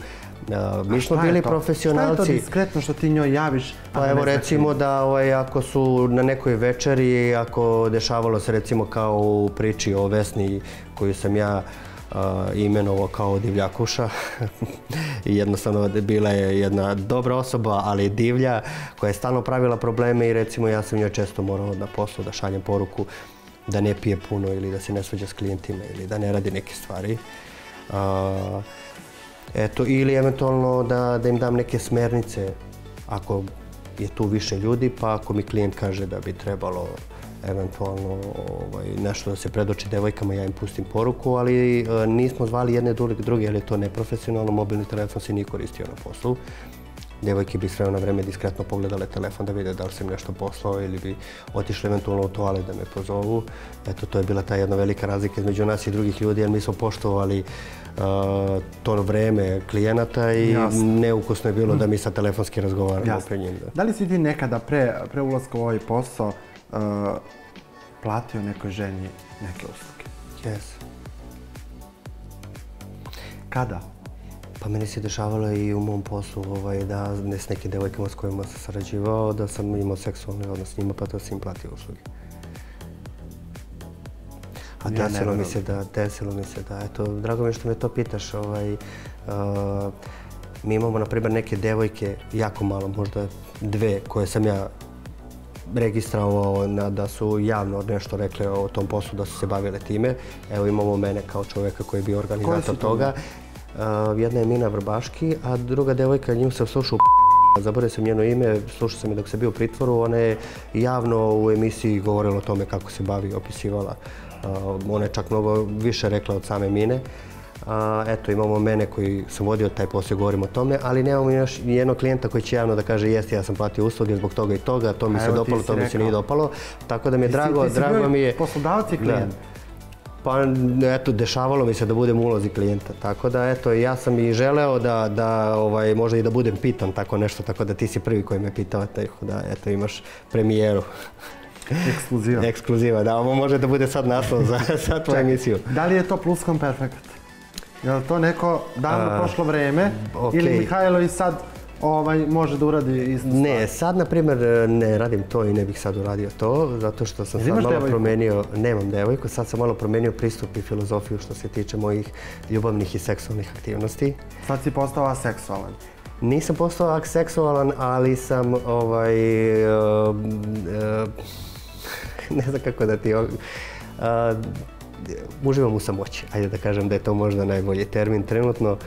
A, mi smo je bili to? Šta je to profesionalci. diskretno što ti njoj javiš? Pa evo recimo da ovaj, ako su na nekoj večeri, ako dešavalo se recimo kao u priči o Vesni koju sam ja imenovao kao divljakuša jednostavno bila je jedna dobra osoba, ali divlja koja je stalno pravila probleme i recimo ja sam njoj često morao na poslu da šaljem poruku da ne pije puno ili da se ne svađa s klijentima ili da ne radi neke stvari. Eto, ili eventualno da, da im dam neke smernice ako je tu više ljudi, pa ako mi klijent kaže da bi trebalo eventualno ovaj, nešto da se predoči devojkama, ja im pustim poruku, ali e, nismo zvali jedne druge, druge jer je to neprofesionalno, mobilni telefon se nije koristio na poslu. Devojke bi s vremena na vreme diskretno pogledale telefon da vide da li sam nešto poslao ili bi otišli eventualno u toalet da me pozovu. Eto, to je bila ta jedna velika razlika između nas i drugih ljudi jer mi smo poštovali uh, to vreme klijenata i Jasno. neukusno je bilo da mi sad telefonski razgovaramo pred njim. Da. Da li si ti nekada pre, pre ulaska u ovaj posao platio nekoj ženi neke usluge? Yes. Kada? Pa meni se dešavalo i u mom poslu ovaj, da ne s nekim devojkama s kojima sam sarađivao, da sam imao seksualni odnos s njima pa da sam im platio usluge. A Ja desilo mi se da, desilo mi se da, eto, drago mi je što me to pitaš, ovaj, uh, Mi imamo, na primjer, neke devojke, jako malo, možda dve, koje sam ja registravao na, da su javno nešto rekli o tom poslu, da su se bavile time. Evo imamo mene kao čovjeka koji je bio organizator toga. Uh, jedna je Mina Vrbaški, a druga devojka, nju sam slušao Zaboravio sam njeno ime, slušao sam je dok se bio u pritvoru, ona je javno u emisiji govorila o tome kako se bavi, opisivala. Uh, ona je čak mnogo više rekla od same Mine. A, eto, imamo mene koji sam vodio taj posao, govorim o tome, ali nemamo još jednog klijenta koji će javno da kaže jeste, ja sam platio usluge zbog toga i toga, to mi se dopalo, to mi se nije dopalo. Tako da mi je drago, drago mi je... Poslodavac i klijent. Pa eto, dešavalo mi se da budem u ulozi klijenta, tako da eto, ja sam i želeo da, da ovaj, možda i da budem pitan tako nešto, tako da ti si prvi koji me pitao, tako da eto, imaš premijeru. Ekskluziva. Ekskluziva, da, ovo može da bude sad naslov za, za tvoju emisiju. Da li je to pluskom perfekt? Je li to neko davno prošlo vreme okay. ili Mihajlo i sad ovaj, može da uradi istu stvar? Ne, sad na primjer ne radim to i ne bih sad uradio to, zato što sam sad malo devojku? promenio, nemam devojku, sad sam malo promenio pristup i filozofiju što se tiče mojih ljubavnih i seksualnih aktivnosti. Sad si postao aseksualan? Nisam postao aseksualan, ali sam ovaj, uh, uh, ne znam kako da ti... Uh, uživam u samoći. Ajde da kažem da je to možda najbolji termin trenutno.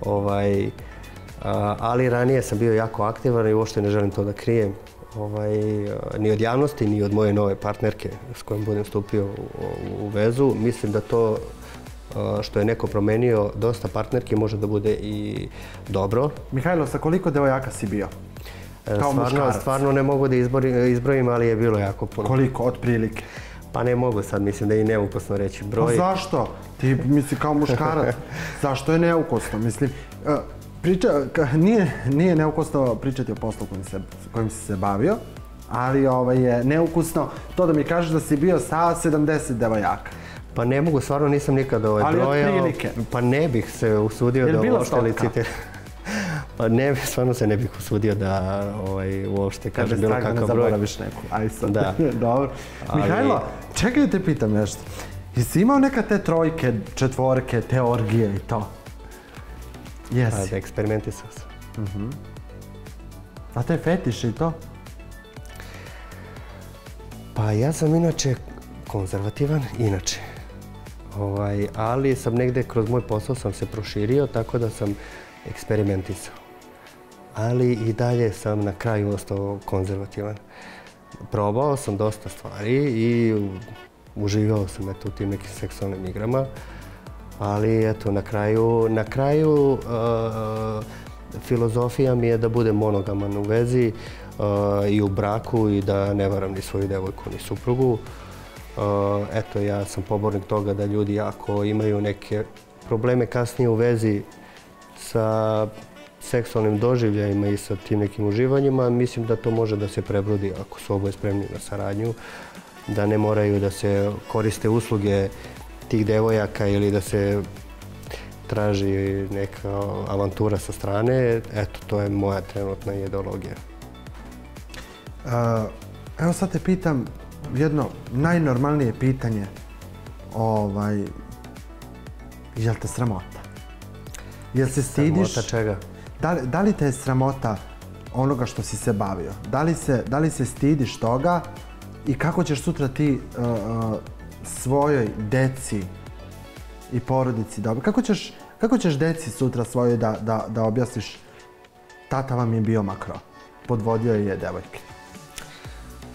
Ovaj, ali ranije sam bio jako aktivan i uopšte ne želim to da krijem. Ovaj, ni od javnosti, ni od moje nove partnerke s kojom budem stupio u, vezu. Mislim da to što je neko promenio dosta partnerke može da bude i dobro. Mihajlo, sa koliko devojaka si bio? E, stvarno, stvarno ne mogu da izbrojim, ali je bilo jako puno. Koliko, otprilike? Pa ne mogu sad, mislim da je i neukusno reći broj. Pa zašto? Ti misli kao muškarac. zašto je neukusno? Mislim, e, priča, nije, nije neukusno pričati o poslu kojim, se, kojim si se bavio, ali ovaj, je neukusno to da mi kažeš da si bio sa 70 devojaka. Pa ne mogu, stvarno nisam nikada ovaj brojao. Ali otprilike? Pa ne bih se usudio da uopšte licitiram. Pa ne, stvarno se ne bih usudio da ovaj, uopšte kažem bilo kakav broj. Zaboraviš neku. Aj sad. Da. Dobro. Ali... Mihajlo, čekaj da te pitam nešto. Jesi imao neka te trojke, četvorke, te orgije i to? Jesi. Pa da eksperimentisao sam. Uh -huh. A te fetiš i to? Pa ja sam inače konzervativan, inače. Ovaj, ali sam negde kroz moj posao sam se proširio, tako da sam eksperimentisao. Ali i dalje sam na kraju ostao konzervativan. Probao sam dosta stvari i uživao sam u tim nekim seksualnim igrama. Ali eto, na kraju, na kraju uh, filozofija mi je da budem monogaman u vezi uh, i u braku i da ne varam ni svoju devojku ni suprugu. Uh, eto, ja sam pobornik toga da ljudi ako imaju neke probleme kasnije u vezi sa seksualnim doživljajima i sa tim nekim uživanjima, mislim da to može da se prebrodi ako su oboje spremni na saradnju, da ne moraju da se koriste usluge tih devojaka ili da se traži neka avantura sa strane. Eto, to je moja trenutna ideologija. evo sad te pitam jedno najnormalnije pitanje. Ovaj, je li te sramota? Jel se stidiš? Sramota čega? Da li, te je sramota onoga što si se bavio? Da li se, stidiš toga i kako ćeš sutra ti uh, uh, svojoj deci i porodici da kako ćeš, kako ćeš deci sutra svojoj da, objasniš tata vam je bio makro, podvodio je devojke?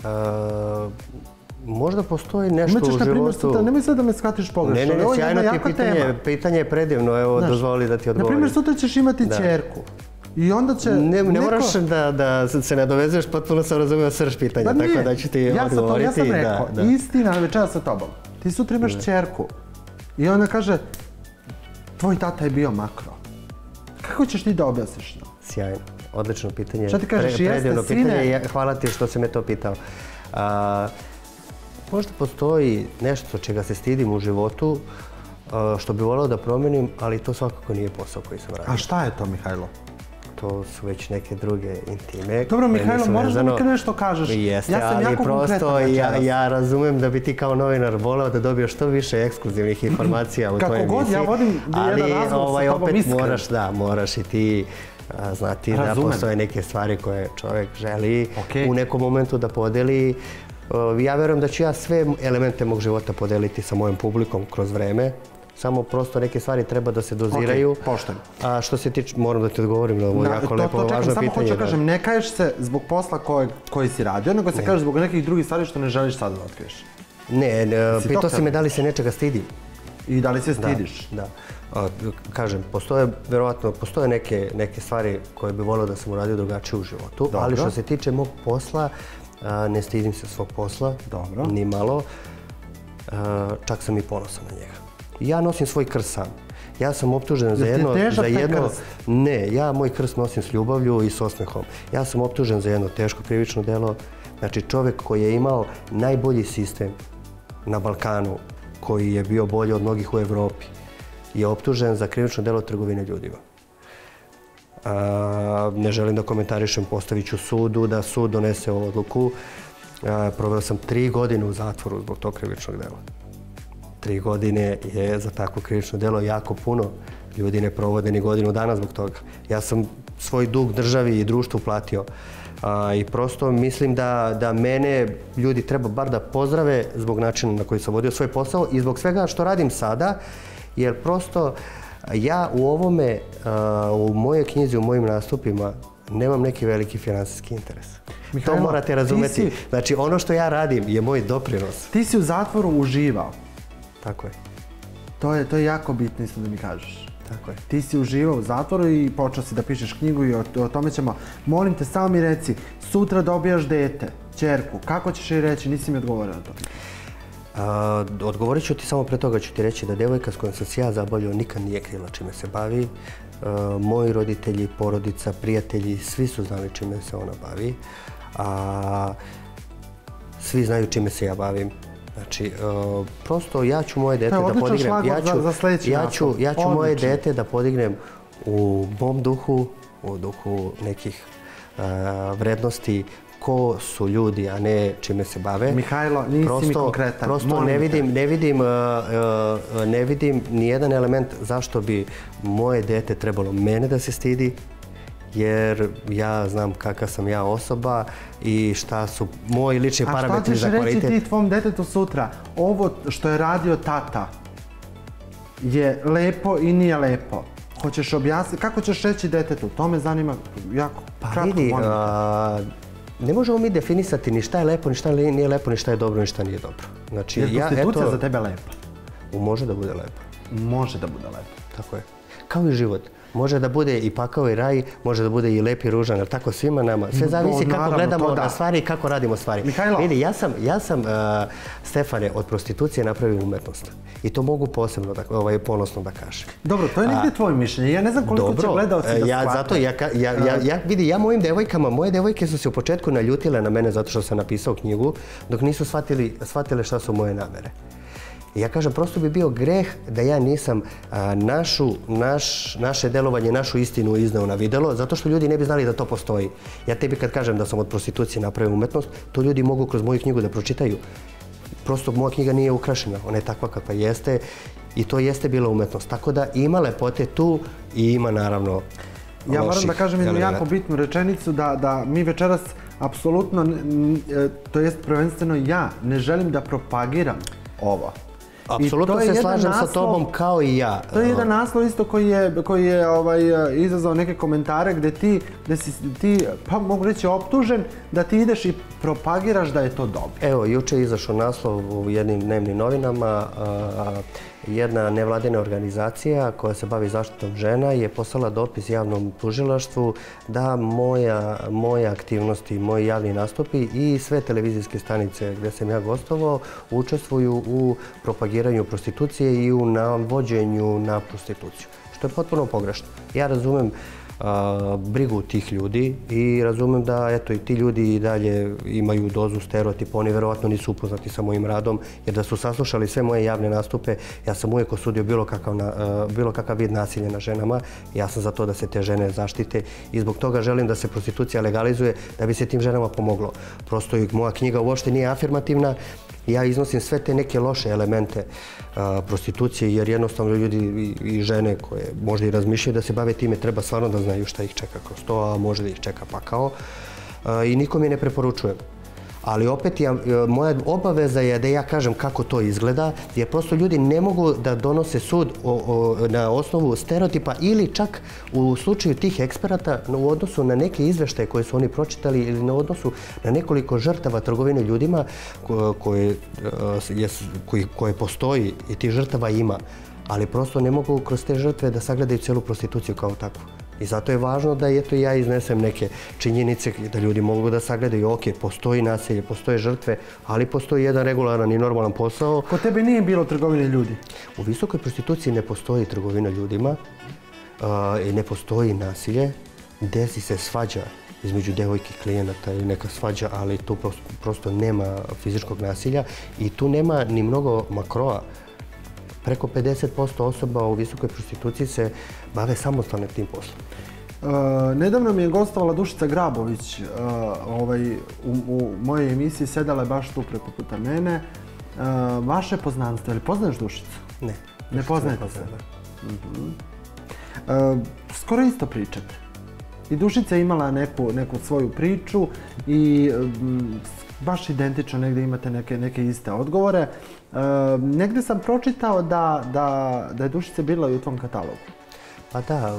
Uh, Možda postoji nešto u životu... Primjer, sutra, nemoj sad da me shvatiš pogrešno. Ne, ne, ne, sjajno ti pitanje, pitanje je predivno, evo, Znaš, dozvoli da ti odgovorim. Na primjer, sutra ćeš imati da. čerku. I onda će... Ne, ne neko... moraš da, da se nadovezuješ, potpuno sam razumio srž pitanja, pa tako da ću ti ja odgovoriti. Ja sam rekao, da, da. istina večera sa tobom. Ti sutra imaš ne. čerku. I onda kaže, tvoj tata je bio makro. Kako ćeš ti da objasniš to? Sjajno, odlično pitanje. Šta ti kažeš, Pre, jeste, pitanje. Hvala ti što si me to pitao. A, Možda postoji nešto čega se stidim u životu, što bi volio da promenim, ali to svakako nije posao koji sam radio. A šta je to, Mihajlo? To su već neke druge intime. Dobro, Mihajlo, moraš da mi nešto kažeš. Jeste, ja sam ali jako prosto ja, ja razumem da bi ti kao novinar voleo da dobiješ što više ekskluzivnih informacija u tvojoj emisiji. Kako god, ja vodim jedan razgovor ovaj, sa tobom opet moraš, da, moraš i ti znati da postoje neke stvari koje čovjek želi u nekom momentu da podeli. Uh, Ja verujem da ću ja sve elemente mog života podeliti sa mojom publikom kroz vreme. Samo prosto neke stvari treba da se doziraju. Okej, pošteno. A što se tiče, moram da ti odgovorim na ovo Na- jako to, lepo, to važno samo pitanje. hoću da da. kažem, ne kažeš se zbog posla koje, koji si radio, nego se kažeš zbog nekih drugih stvari što ne želiš sada da otkriješ. Ne, pitao si me da li se nečega stidim. I da li se Da, stidiš? Da. A, kažem, postoje, verovatno, postoje neke, neke stvari koje bi volio da sam uradio drugačije u životu, Dobro. ali što se tiče mog posla, ne stidim se svog posla, Dobro. ni malo, čak sam i ponosan na njega. Ja nosim svoj krst sam. Ja sam optužen za jedno... za taj jedno krst? Ne, ja moj krst nosim s ljubavlju i s osmehom. Ja sam optužen za jedno teško krivično delo. Znači čovjek koji je imao najbolji sistem na Balkanu, koji je bio bolji od mnogih u Europi, je optužen za krivično delo trgovine ljudima. Ne želim da komentarišem, postavit ću sudu, da sud donese odluku. Proveo sam tri godine u zatvoru zbog tog krivičnog dela. Tri godine je za takvo krivično delo jako puno. Ljudi ne provode ni godinu dana zbog toga. Ja sam svoj dug državi i društvu platio. I prosto mislim da, da mene ljudi treba bar da pozdrave zbog načina na koji sam vodio svoj posao i zbog svega što radim sada, jer prosto ja u ovome, a, u mojoj knjizi, u mojim nastupima, nemam neki veliki finansijski interes. Mihajlo, to morate ti razumeti. si- Znači, ono što ja radim je moj doprinos. Ti si u zatvoru uživao. Tako je. To je, to je jako bitno isto da mi kažeš. Tako je. Ti si uživao u zatvoru i počeo si da pišeš knjigu i o, o tome ćemo. Molim te, samo mi reci, sutra dobijaš dete, čerku, kako ćeš joj reći, nisi mi odgovorio na to. Odgovorit ću ti samo pre toga ću ti reći da devojka s kojom sam se ja zabavljao nikad nije krila čime se bavi. Moji roditelji, porodica, prijatelji, svi su znali čime se ona bavi. A, svi znaju čime se ja bavim. Znači, a, prosto ja ću moje dete da podignem. Ja ću, za ja ću, nastup. ja ću moje dete da podignem u mom duhu, u duhu nekih a, vrednosti ko su ljudi, a ne čime se bave. Mihajlo, nisi mi konkretan, Prosto ne vidim, ne vidim, uh, uh, ne vidim ni jedan element zašto bi moje dete trebalo mene da se stidi, jer ja znam kakva sam ja osoba i šta su moji lični A šta parametri ćeš za reći kvalitet. ti tvom detetu sutra? Ovo što je radio tata je lepo i nije lepo. Hoćeš objasniti, kako ćeš reći detetu? To me zanima jako Pa kratko, vidi, a, ne možemo mi definisati ni šta je lepo, ni šta nije lepo, ni šta je dobro, ni šta nije dobro. Znači, Jer ja, prostitucija eto, za tebe lepa. može da bude lepo. Može da bude lepa. Tako je. Kao i život. Može da bude i pakao i raj, može da bude i lep i ružan, ali tako svima nama. Sve No, zavisi kako gledamo na stvari i kako radimo stvari. Mihajlo. Vidi, ja sam, ja sam uh, Stefane, od prostitucije napravio umetnost. I to mogu posebno, da, ovaj, ponosno da kažem. Dobro, to je negdje tvoje mišljenje. Ja ne znam koliko će gledalci e, da ja, shvate. zato ja, ja, ja, ja, vidi, ja mojim devojkama, moje devojke su se u početku naljutile na mene zato što sam napisao knjigu, dok nisu shvatili, shvatile šta su moje namere. I ja kažem, prosto bi bio greh da ja nisam a, našu, naš, naše delovanje, našu istinu izneo na videlo, zato što ljudi ne bi znali da to postoji. Ja tebi kad kažem da sam od prostitucije napravio umetnost, to ljudi mogu kroz moju knjigu da pročitaju. Prosto moja knjiga nije ukrašena, ona je takva kakva jeste i to jeste bila umetnost. Tako da ima lepote tu i ima naravno Ja moram da kažem jednu jako bitnu rečenicu da, da mi večeras apsolutno, e, to jest prvenstveno ja, ne želim da propagiram ovo. Apsolutno se slažem sa tobom kao i ja. To je jedan naslov isto koji je, koji je ovaj, izazvao neke komentare gdje ti, si ti, pa mogu reći, optužen da ti ideš i propagiraš da je to dobro. Evo, juče je izašao naslov u jednim dnevnim novinama. a, Jedna nevladina organizacija koja se bavi zaštitom žena je poslala dopis javnom tužilaštvu da moje aktivnosti, moji javni nastupi i sve televizijske stanice gdje sam ja gostovao učestvuju u propagiranju prostitucije i u navođenju na prostituciju. Što je potpuno pogrešno. Ja razumem brigu tih ljudi i razumem da eto i ti ljudi i dalje imaju dozu stereotipa, oni verovatno nisu upoznati sa mojim radom jer da su saslušali sve moje javne nastupe, ja sam uvijek osudio bilo kakav, na, bilo kakav vid nasilja na ženama, ja sam za to da se te žene zaštite i zbog toga želim da se prostitucija legalizuje da bi se tim ženama pomoglo. Prosto i moja knjiga uopšte nije afirmativna, Ja iznosim sve te neke loše elemente prostitucije jer jednostavno ljudi i, žene koje možda i razmišljaju da se bave time treba stvarno da znaju šta ih čeka kroz to, a može da ih čeka pakao. I nikom je ne preporučujem ali opet ja, e, moja obaveza je da ja kažem kako to izgleda, jer prosto ljudi ne mogu da donose sud na osnovu stereotipa ili čak u slučaju tih eksperata u odnosu na neke izveštaje koje su oni pročitali ili na odnosu na nekoliko žrtava trgovine ljudima koje, e, koje postoji i tih žrtava ima, ali prosto ne mogu kroz te žrtve da sagledaju cijelu prostituciju kao takvu. I zato je važno da eto ja iznesem neke činjenice da ljudi mogu da sagledaju, ok, postoji nasilje, postoje žrtve, ali postoji jedan regularan i normalan posao. Kod tebe nije bilo trgovine ljudi? U visokoj prostituciji ne postoji trgovina ljudima i ne postoji nasilje. Desi se svađa između devojke klijenata i neka svađa, ali tu prosto nema fizičkog nasilja i tu nema ni mnogo makroa. Preko 50% osoba u visokoj prostituciji se bave samostalno tim poslom. E, nedavno mi je gostovala Dušica Grabović, e, ovaj, u, mojoj emisiji sedala je baš tu preko puta mene. E, vaše poznanstvo, ili poznaješ Dušicu? Ne. Ne poznajete se? Mhm. Skoro isto pričate. I Dušica je imala neku, neku svoju priču i baš identično negdje imate neke, neke iste odgovore. negdje sam pročitao da, da, da je Dušica bila i u tvom katalogu. Pa da.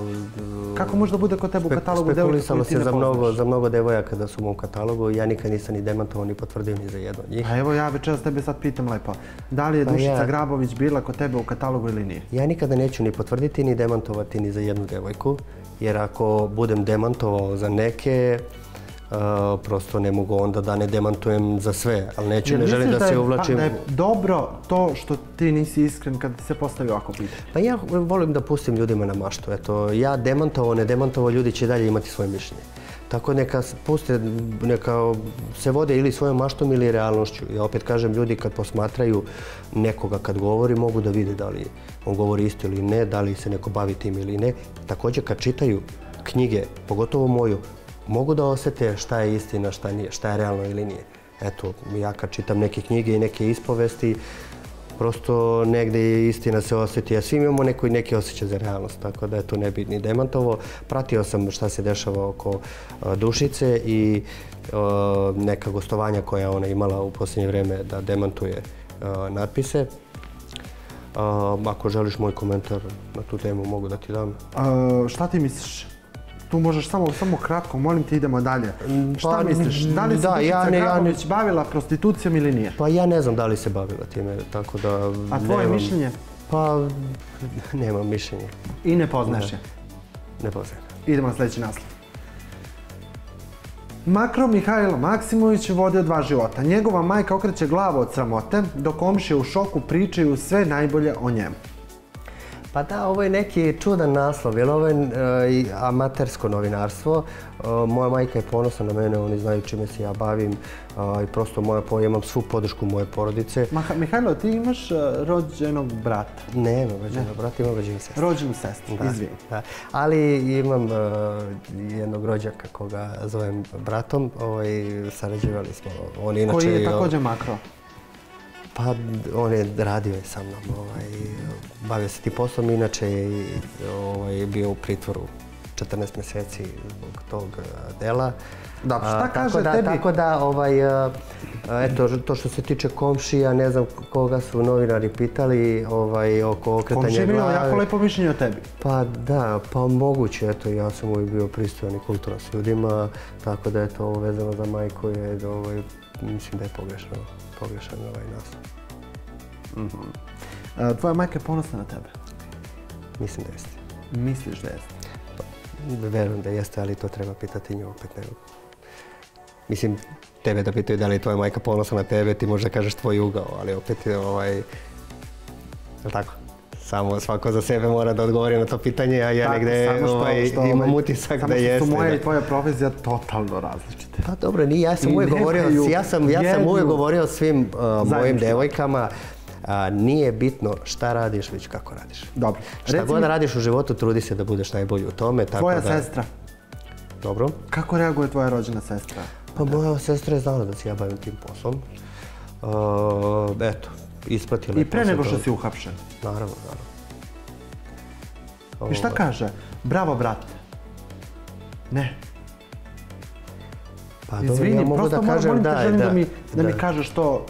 Kako može da bude kod tebe u katalogu devojka se za mnogo, za mnogo devojaka da su u mom katalogu. Ja nikad nisam ni demantovao ni potvrdio ni za jedno od njih. A evo ja večeras tebe sad pitam lepo. Da li je pa Dušica Grabović bila kod tebe u katalogu ili nije? Ja nikada neću ni potvrditi ni demantovati ni za jednu devojku. Jer ako budem demantovao za neke, prosto ne mogu onda da ne demantujem za sve, ali neću, ne želim da, se uvlačim... da je dobro to što ti nisi iskren kad ti se postavi ovako pitanje? Pa ja volim da pustim ljudima na maštu. Eto, ja demantovao, ne demantovao, ljudi će dalje imati svoje mišljenje. Tako neka puste, neka se vode ili svojom maštom ili realnošću. Ja opet kažem, ljudi kad posmatraju nekoga kad govori, mogu da vide da li on govori isto ili ne, da li se neko bavi tim ili ne. Također kad čitaju knjige, pogotovo moju, mogu da osjete šta je istina, šta nije, šta je realno ili nije. Eto, ja kad čitam neke knjige i neke ispovesti, prosto negdje istina se osjeti, a svi imamo neko, neki osjećaj za realnost, tako da je to ne bi ni demantovo. Pratio sam šta se dešava oko Dušice i neka gostovanja koja ona imala u posljednje vrijeme da demantuje natpise. ako želiš moj komentar na tu temu, mogu da ti dam. šta ti misliš? Tu možeš samo, samo kratko, molim te idemo dalje. Mm, Šta pa, misliš, da li se da, ja bavila prostitucijom ili nije? Pa ja ne znam da li se bavila time, tako da... A tvoje mišljenje? Pa, nemam mišljenje. I ne poznaš je? Ne poznajem. Idemo na sljedeći naslov. Makro Mihajlo Maksimović vodio dva života. Njegova majka okreće glavu od sramote, dok komšije u šoku pričaju sve najbolje o njemu. Pa da, ovo je neki čudan naslov, jer ovo je e, amatersko novinarstvo. E, moja majka je ponosna na mene, oni znaju čime se ja bavim i prosto moja, imam svu podršku moje porodice. Mihajlo, ti imaš e, rođenog brata? Ne, imam rođenog brata, imam rođenu sestru. Rođenu sestru, izvijem. Ali imam jednog rođaka koga zovem bratom, ovaj, sarađivali smo. Koji je također makro? Pa on je radio je sa mnom, ovaj, bavio se ti poslom, inače je ovaj, bio u pritvoru 14 mjeseci zbog tog eh, dela. Da, šta kaže tako da, tebi? Tako da, ovaj, eh, eto, to što se tiče komšija, ne znam koga su novinari pitali ovaj, oko okretanja glave. Komšija imao jako lepo mišljenje o tebi. Pa da, pa moguće, eto, ja sam uvijek bio pristojan i kulturan s ljudima, tako da, eto, ovo vezano za majku je, ovaj, mislim da je pogrešno pogrešan ovaj naslov. Mhm. Tvoja majka je ponosna na tebe? Mislim da jeste. Misliš da jeste? Pa, verujem da jeste, ali to treba pitati nju opet. Ne. Mislim, tebe da pitaju da li je tvoja majka ponosna na tebe, ti možda kažeš tvoj ugao, ali opet je ovaj... Je tako? Samo svako za sebe mora da odgovori na to pitanje, a ja negdje ovaj, imam ovaj, utisak da jeste. Samo što su moja i tvoja profesija totalno različite. Pa dobro, ja sam uvijek govorio, ja sam, ja sam uvijek govorio svim uh, mojim devojkama, nije bitno šta radiš, već kako radiš. Dobro. Šta god radiš u životu, trudi se da budeš najbolji u tome. Tako tvoja sestra. Dobro. Kako reaguje tvoja rođena sestra? Pa moja sestra je znala da se ja bavim tim poslom. Uh, eto, ispratila I pre nego što si uhapšen. Naravno, naravno. I šta Ovaj, kaže? Bravo, brate. Ne. Pa Izvini, ja mogu da kažem molim te, da, želim da, da, mi, da, mi kažeš to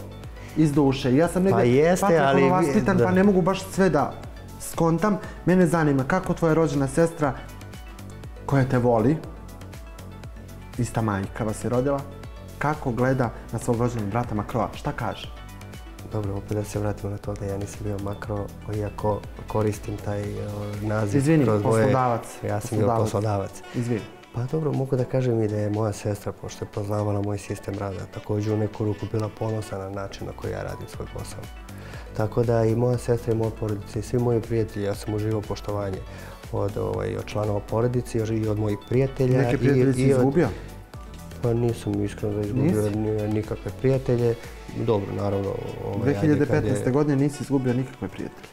iz duše. Ja sam negdje Pa jeste, ali vaspitan, da. pa ne mogu baš sve da skontam. Mene zanima kako tvoja rođena sestra koja te voli, ista majka vas je rodila, kako gleda na svog rođenog brata Makroa. Šta kaže? Dobro, opet da se vratimo na to da ja nisam bio makro, iako koristim taj uh, naziv. Izvini, kroz moje- poslodavac. Ja sam bio Poslodavac. Izvini. Pa dobro, mogu da kažem i da je moja sestra, pošto je poznavala moj sistem rada, također u neku ruku bila ponosna na način na koji ja radim svoj posao. Tako da i moja sestra i moja porodica i svi moji prijatelji, ja sam uživao poštovanje od, ovaj, od članova porodice i od mojih prijatelja. Neke i- prijatelje si izgubio? Pa nisam iskreno da izgubio nikakve prijatelje. Dobro, naravno. Ovaj, ajde, kad 2015. je- godine nisi izgubio nikakve prijatelje.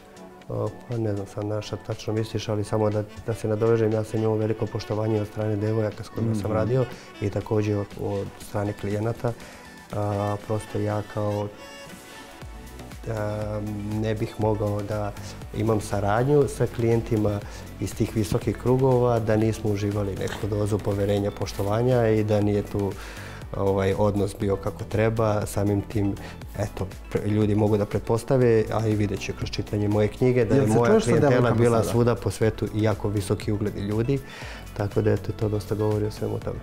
Pa ne znam sad na šta tačno misliš, ali samo da, da se nadovežem, ja sam imao veliko poštovanje od strane devojaka s kojima Mhm. sam radio i također od, od strane klijenata. A, prosto ja kao a, ne bih mogao da imam saradnju sa klijentima iz tih visokih krugova, da nismo uživali neku dozu poverenja, poštovanja i da nije tu ovaj odnos bio kako treba, samim tim eto, ljudi mogu da pretpostave, a i vidjet će kroz čitanje moje knjige da je se moja klijentela bila sada? svuda po svetu i jako visoki ugledi ljudi, tako da eto, to dosta govori o svemu tome.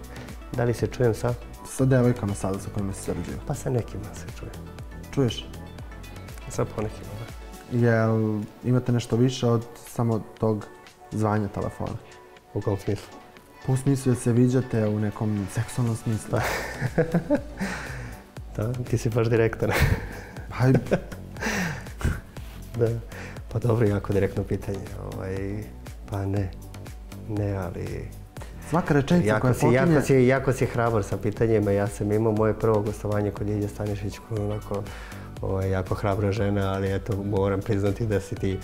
Da li se čujem sa? Sa devojkama sada sa kojima si sarađio. Pa sa nekima se čujem. Čuješ? Sa ponekima, da. Jel imate nešto više od samo tog zvanja telefona? U kom smislu? U smislu se viđate u nekom seksualnom smislu. Da, ti si baš direktan. Pa, da. Pa dobro, jako direktno pitanje. Ovaj, pa ne. Ne, ali... svaka rečenica Jako koja si, počinje... jako, si, jako si hrabar sa pitanjima. Ja sam imao moje prvo gostovanje kod Ljilje Stanišić, koja je onako ovaj, jako hrabra žena, ali eto, moram priznati da si ti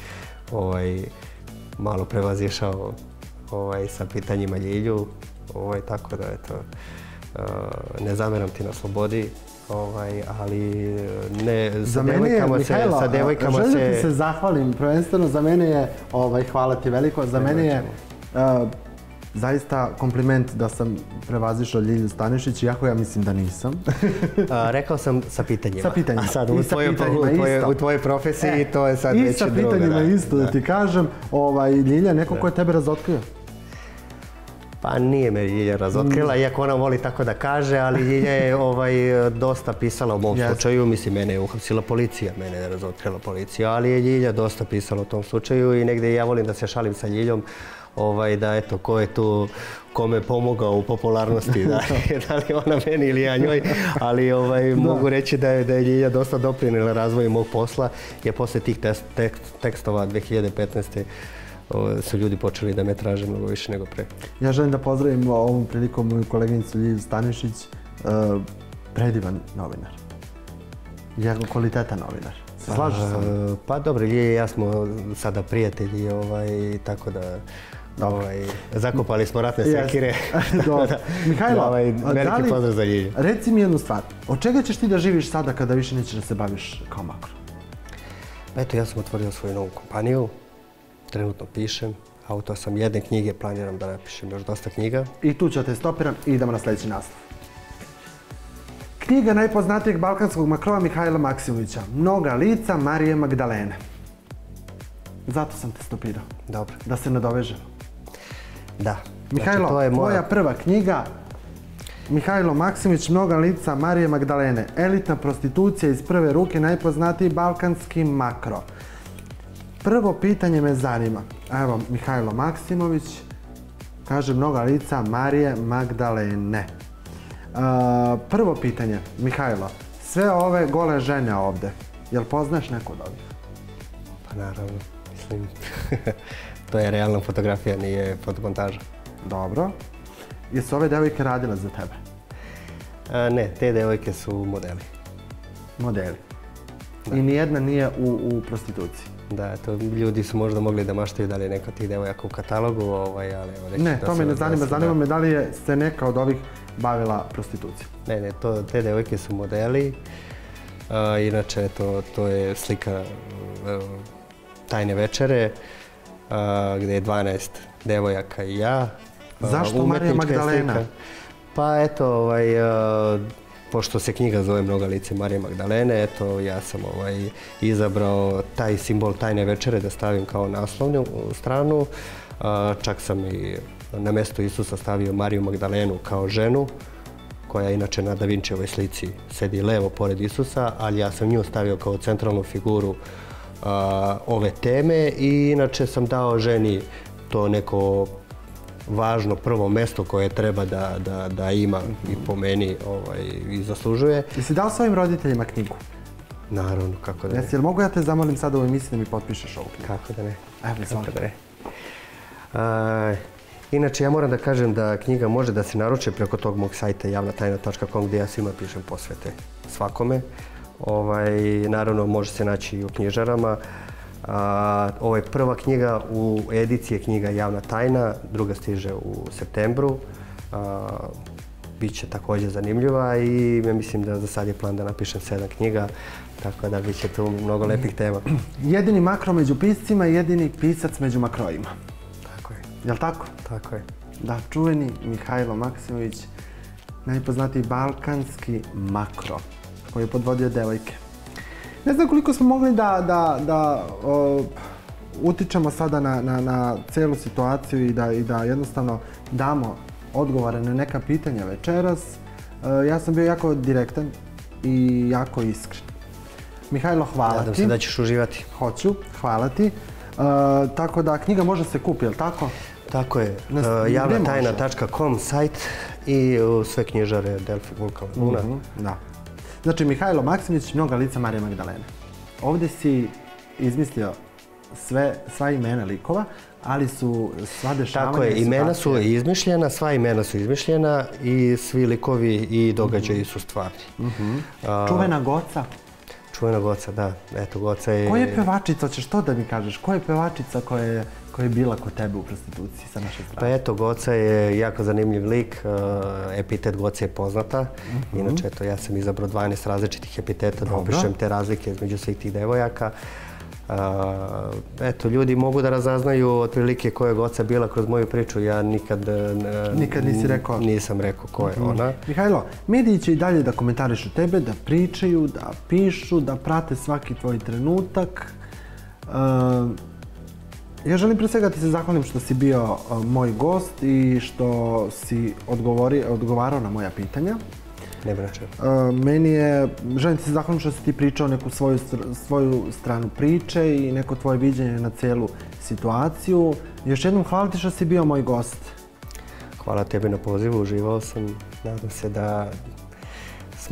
ovaj, malo prevazišao ovaj, sa pitanjima Ljilju. Ovaj, tako da, eto, uh, ne zameram ti na slobodi, ovaj, ali ne, sa devojkama se, Mihajlo, sa devojkama želim da se, ti se zahvalim. Prvenstveno za mene je, ovaj, hvala ti veliko, za mene je uh, zaista kompliment da sam prevazišao Ljilju Stanišić, iako ja mislim da nisam. A, rekao sam sa pitanjima. Sa pitanjima. A sad I u sa tvojoj, pitanjima u tvojoj, isto. u tvojoj profesiji E, to je sad I već sa drugo, pitanjima da. isto da, ti kažem, ovaj, Ljilja, neko ko je tebe razotkrio. Pa nije me Ljilja razotkrila, iako ona voli tako da kaže, ali Ljilja je ovaj, dosta pisala u mom slučaju. Mislim, mene je uhapsila policija, mene je razotkrila policija, ali je Ljilja dosta pisala u tom slučaju i negdje ja volim da se šalim sa Ljiljom ovaj, da eto, ko je tu kome pomogao u popularnosti, da, da li ona meni ili ja njoj, ali ovaj, mogu reći da je, da je Ljilja dosta doprinila razvoju mog posla, jer poslije tih tekst, tekstova 2015. su ljudi počeli da me traže mnogo više nego pre. Ja želim da pozdravim ovom prilikom moju koleginicu Ljilju Stanišić, uh, predivan novinar. Jako kvalitetan novinar. Se slažeš sa mnom? A, Pa dobro, Ljilja i ja smo sada prijatelji, ovaj, tako da ovaj, zakopali smo ratne sekire. Dobro. Mihajlo, ovaj, veliki li- pozdrav za Ljilju. Reci mi jednu stvar. Od čega ćeš ti da živiš sada kada više nećeš da se baviš kao makro? Eto, ja sam otvorio svoju novu kompaniju, trenutno pišem, autor sam jedne knjige, planiram da napišem još dosta knjiga. I tu ću te stopiram i idemo na sljedeći naslov. Knjiga najpoznatijeg balkanskog makrova Mihajla Maksimovića. Mnoga lica Marije Magdalene. Zato sam te stopirao. Dobro, Da se nadovežemo. da. Mihajlo, znači, to je moja... tvoja prva knjiga Mihajlo Maksimović, Mnoga lica Marije Magdalene. Elitna prostitucija iz prve ruke, najpoznatiji balkanski makro. Prvo pitanje me zanima. Evo, Mihajlo Maksimović kaže Mnoga lica Marije Magdalene. E, prvo pitanje, Mihajlo, sve ove gole žene ovde, jel poznaješ neku od ovih? Pa naravno, mislim, to je realna fotografija, nije fotomontaža. Dobro. Jesu ove devojke radile za tebe? A, ne, te devojke su modeli. Modeli. I nijedna nije u, u prostituciji. Da, to ljudi su možda mogli da maštaju da li je neka od tih devojaka u katalogu, ovaj, ali reći Ne, to me ne zanima. Zanima me da li je se neka od ovih bavila prostitucijom. Ne, ne, to, te devojke su modeli. A, inače, to, to je slika e, tajne večere, a, gdje je 12 devojaka i ja. A, Zašto Marija Magdalena? slika. Pa eto, ovaj, a, pošto se knjiga zove Mnoga lice Marije Magdalene, eto, ja sam ovaj, izabrao taj simbol tajne večere da stavim kao naslovnu stranu. Čak sam i na mjesto Isusa stavio Mariju Magdalenu kao ženu, koja inače na Da Vinčevoj slici sedi levo pored Isusa, ali ja sam nju stavio kao centralnu figuru ove teme i inače sam dao ženi to neko važno prvo mesto koje treba da, da, da ima i po meni ovaj, i zaslužuje. Jesi dao svojim roditeljima knjigu? Naravno, kako da ne. Jesi, jel mogu ja te zamolim sada u emisiji da mi potpišeš ovu knjigu? Kako da ne. Evo, Kako da ne. A, inače, ja moram da kažem da knjiga može da se naruče preko tog mog sajta javnatajna.com gdje ja svima pišem posvete svakome. Ovaj, naravno, može se naći i u knjižarama. A, ovo je prva knjiga u ediciji je knjiga Javna tajna, druga stiže u septembru. A, Biće također zanimljiva i ja mislim da za sad je plan da napišem sedam knjiga, tako da bit će tu mnogo lepih tema. Jedini makro među piscima i jedini pisac među makrojima. Tako je, Jel tako? tako je. Da, čuveni Mihajlo Maksimović, najpoznatiji balkanski makro, koji je podvodio devojke. Ne znam koliko smo mogli da, da, da o, utičemo sada na, na, na celu situaciju i da, i da jednostavno damo odgovore na neka pitanja večeras. E, ja sam bio jako direktan i jako iskren. Mihajlo, hvala Nadam ti. se da ćeš uživati. Hoću, hvala ti. E, tako da knjiga može se kupi, jel tako? Tako je, može? javnatajna.com sajt i sve knjižare Delfi Vulkan Luna. Mhm, Da. Znači, Mihajlo Maksimić, mnoga lica Marije Magdalene. Ovdje si izmislio sve, sva imena likova, ali su sva dešavanja... Tako je, imena su izmišljena, sva imena su izmišljena i svi likovi i događaji su stvarni. Mhm. Čuvena Goca. Čuvena Goca, da. Eto, Goca je... Koja je pevačica, hoćeš to da mi kažeš? Koja je pevačica koja je, koja je bila kod tebe u prostituciji sa naše Pa strane? eto, Goca je jako zanimljiv lik, uh, epitet Goca je poznata. Inače, eto, ja sam izabrao 12 različitih epiteta da opišem te razlike između svih tih devojaka. Uh, eto, ljudi mogu da razaznaju otprilike koja je Goca bila kroz moju priču. Ja nikad, uh, Nikad nisi rekao? Nisam rekao ko je ona. Mihajlo, mediji će i dalje da komentarišu tebe, da pričaju, da pišu, da prate svaki tvoj trenutak. E, ja želim pre svega ti se zahvalim što si bio e, moj gost i što si odgovori, odgovarao na moja pitanja. Čemu. E, meni je, želim ti se zahvalim što si ti pričao neku svoju, svoju stranu priče i neko tvoje viđenje na celu situaciju. Još jednom hvala ti što si bio moj gost. Hvala tebi na pozivu, uživao sam. Nadam se da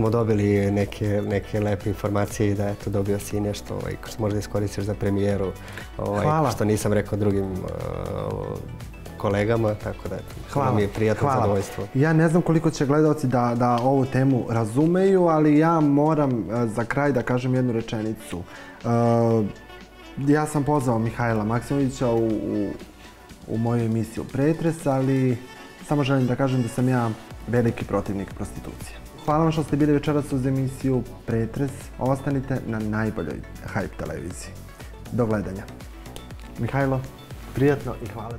smo dobili neke, neke lepe informacije i da eto, dobio si nešto ovaj, što možda iskoristiš za premijeru, ovaj, Hvala. što nisam rekao drugim uh, kolegama, tako da Hvala. mi je prijatno Hvala. zadovoljstvo. Ja ne znam koliko će gledalci da, da ovu temu razumeju, ali ja moram e, za kraj da kažem jednu rečenicu. E, ja sam pozvao Mihajla Maksimovića u, u, u moju emisiju Pretres, ali samo želim da kažem da sam ja veliki protivnik prostitucije. Hvala vam što ste bili večeras uz emisiju Pretres. Ostanite na najboljoj Hype televiziji. Do gledanja. Mihajlo, prijatno i hvala.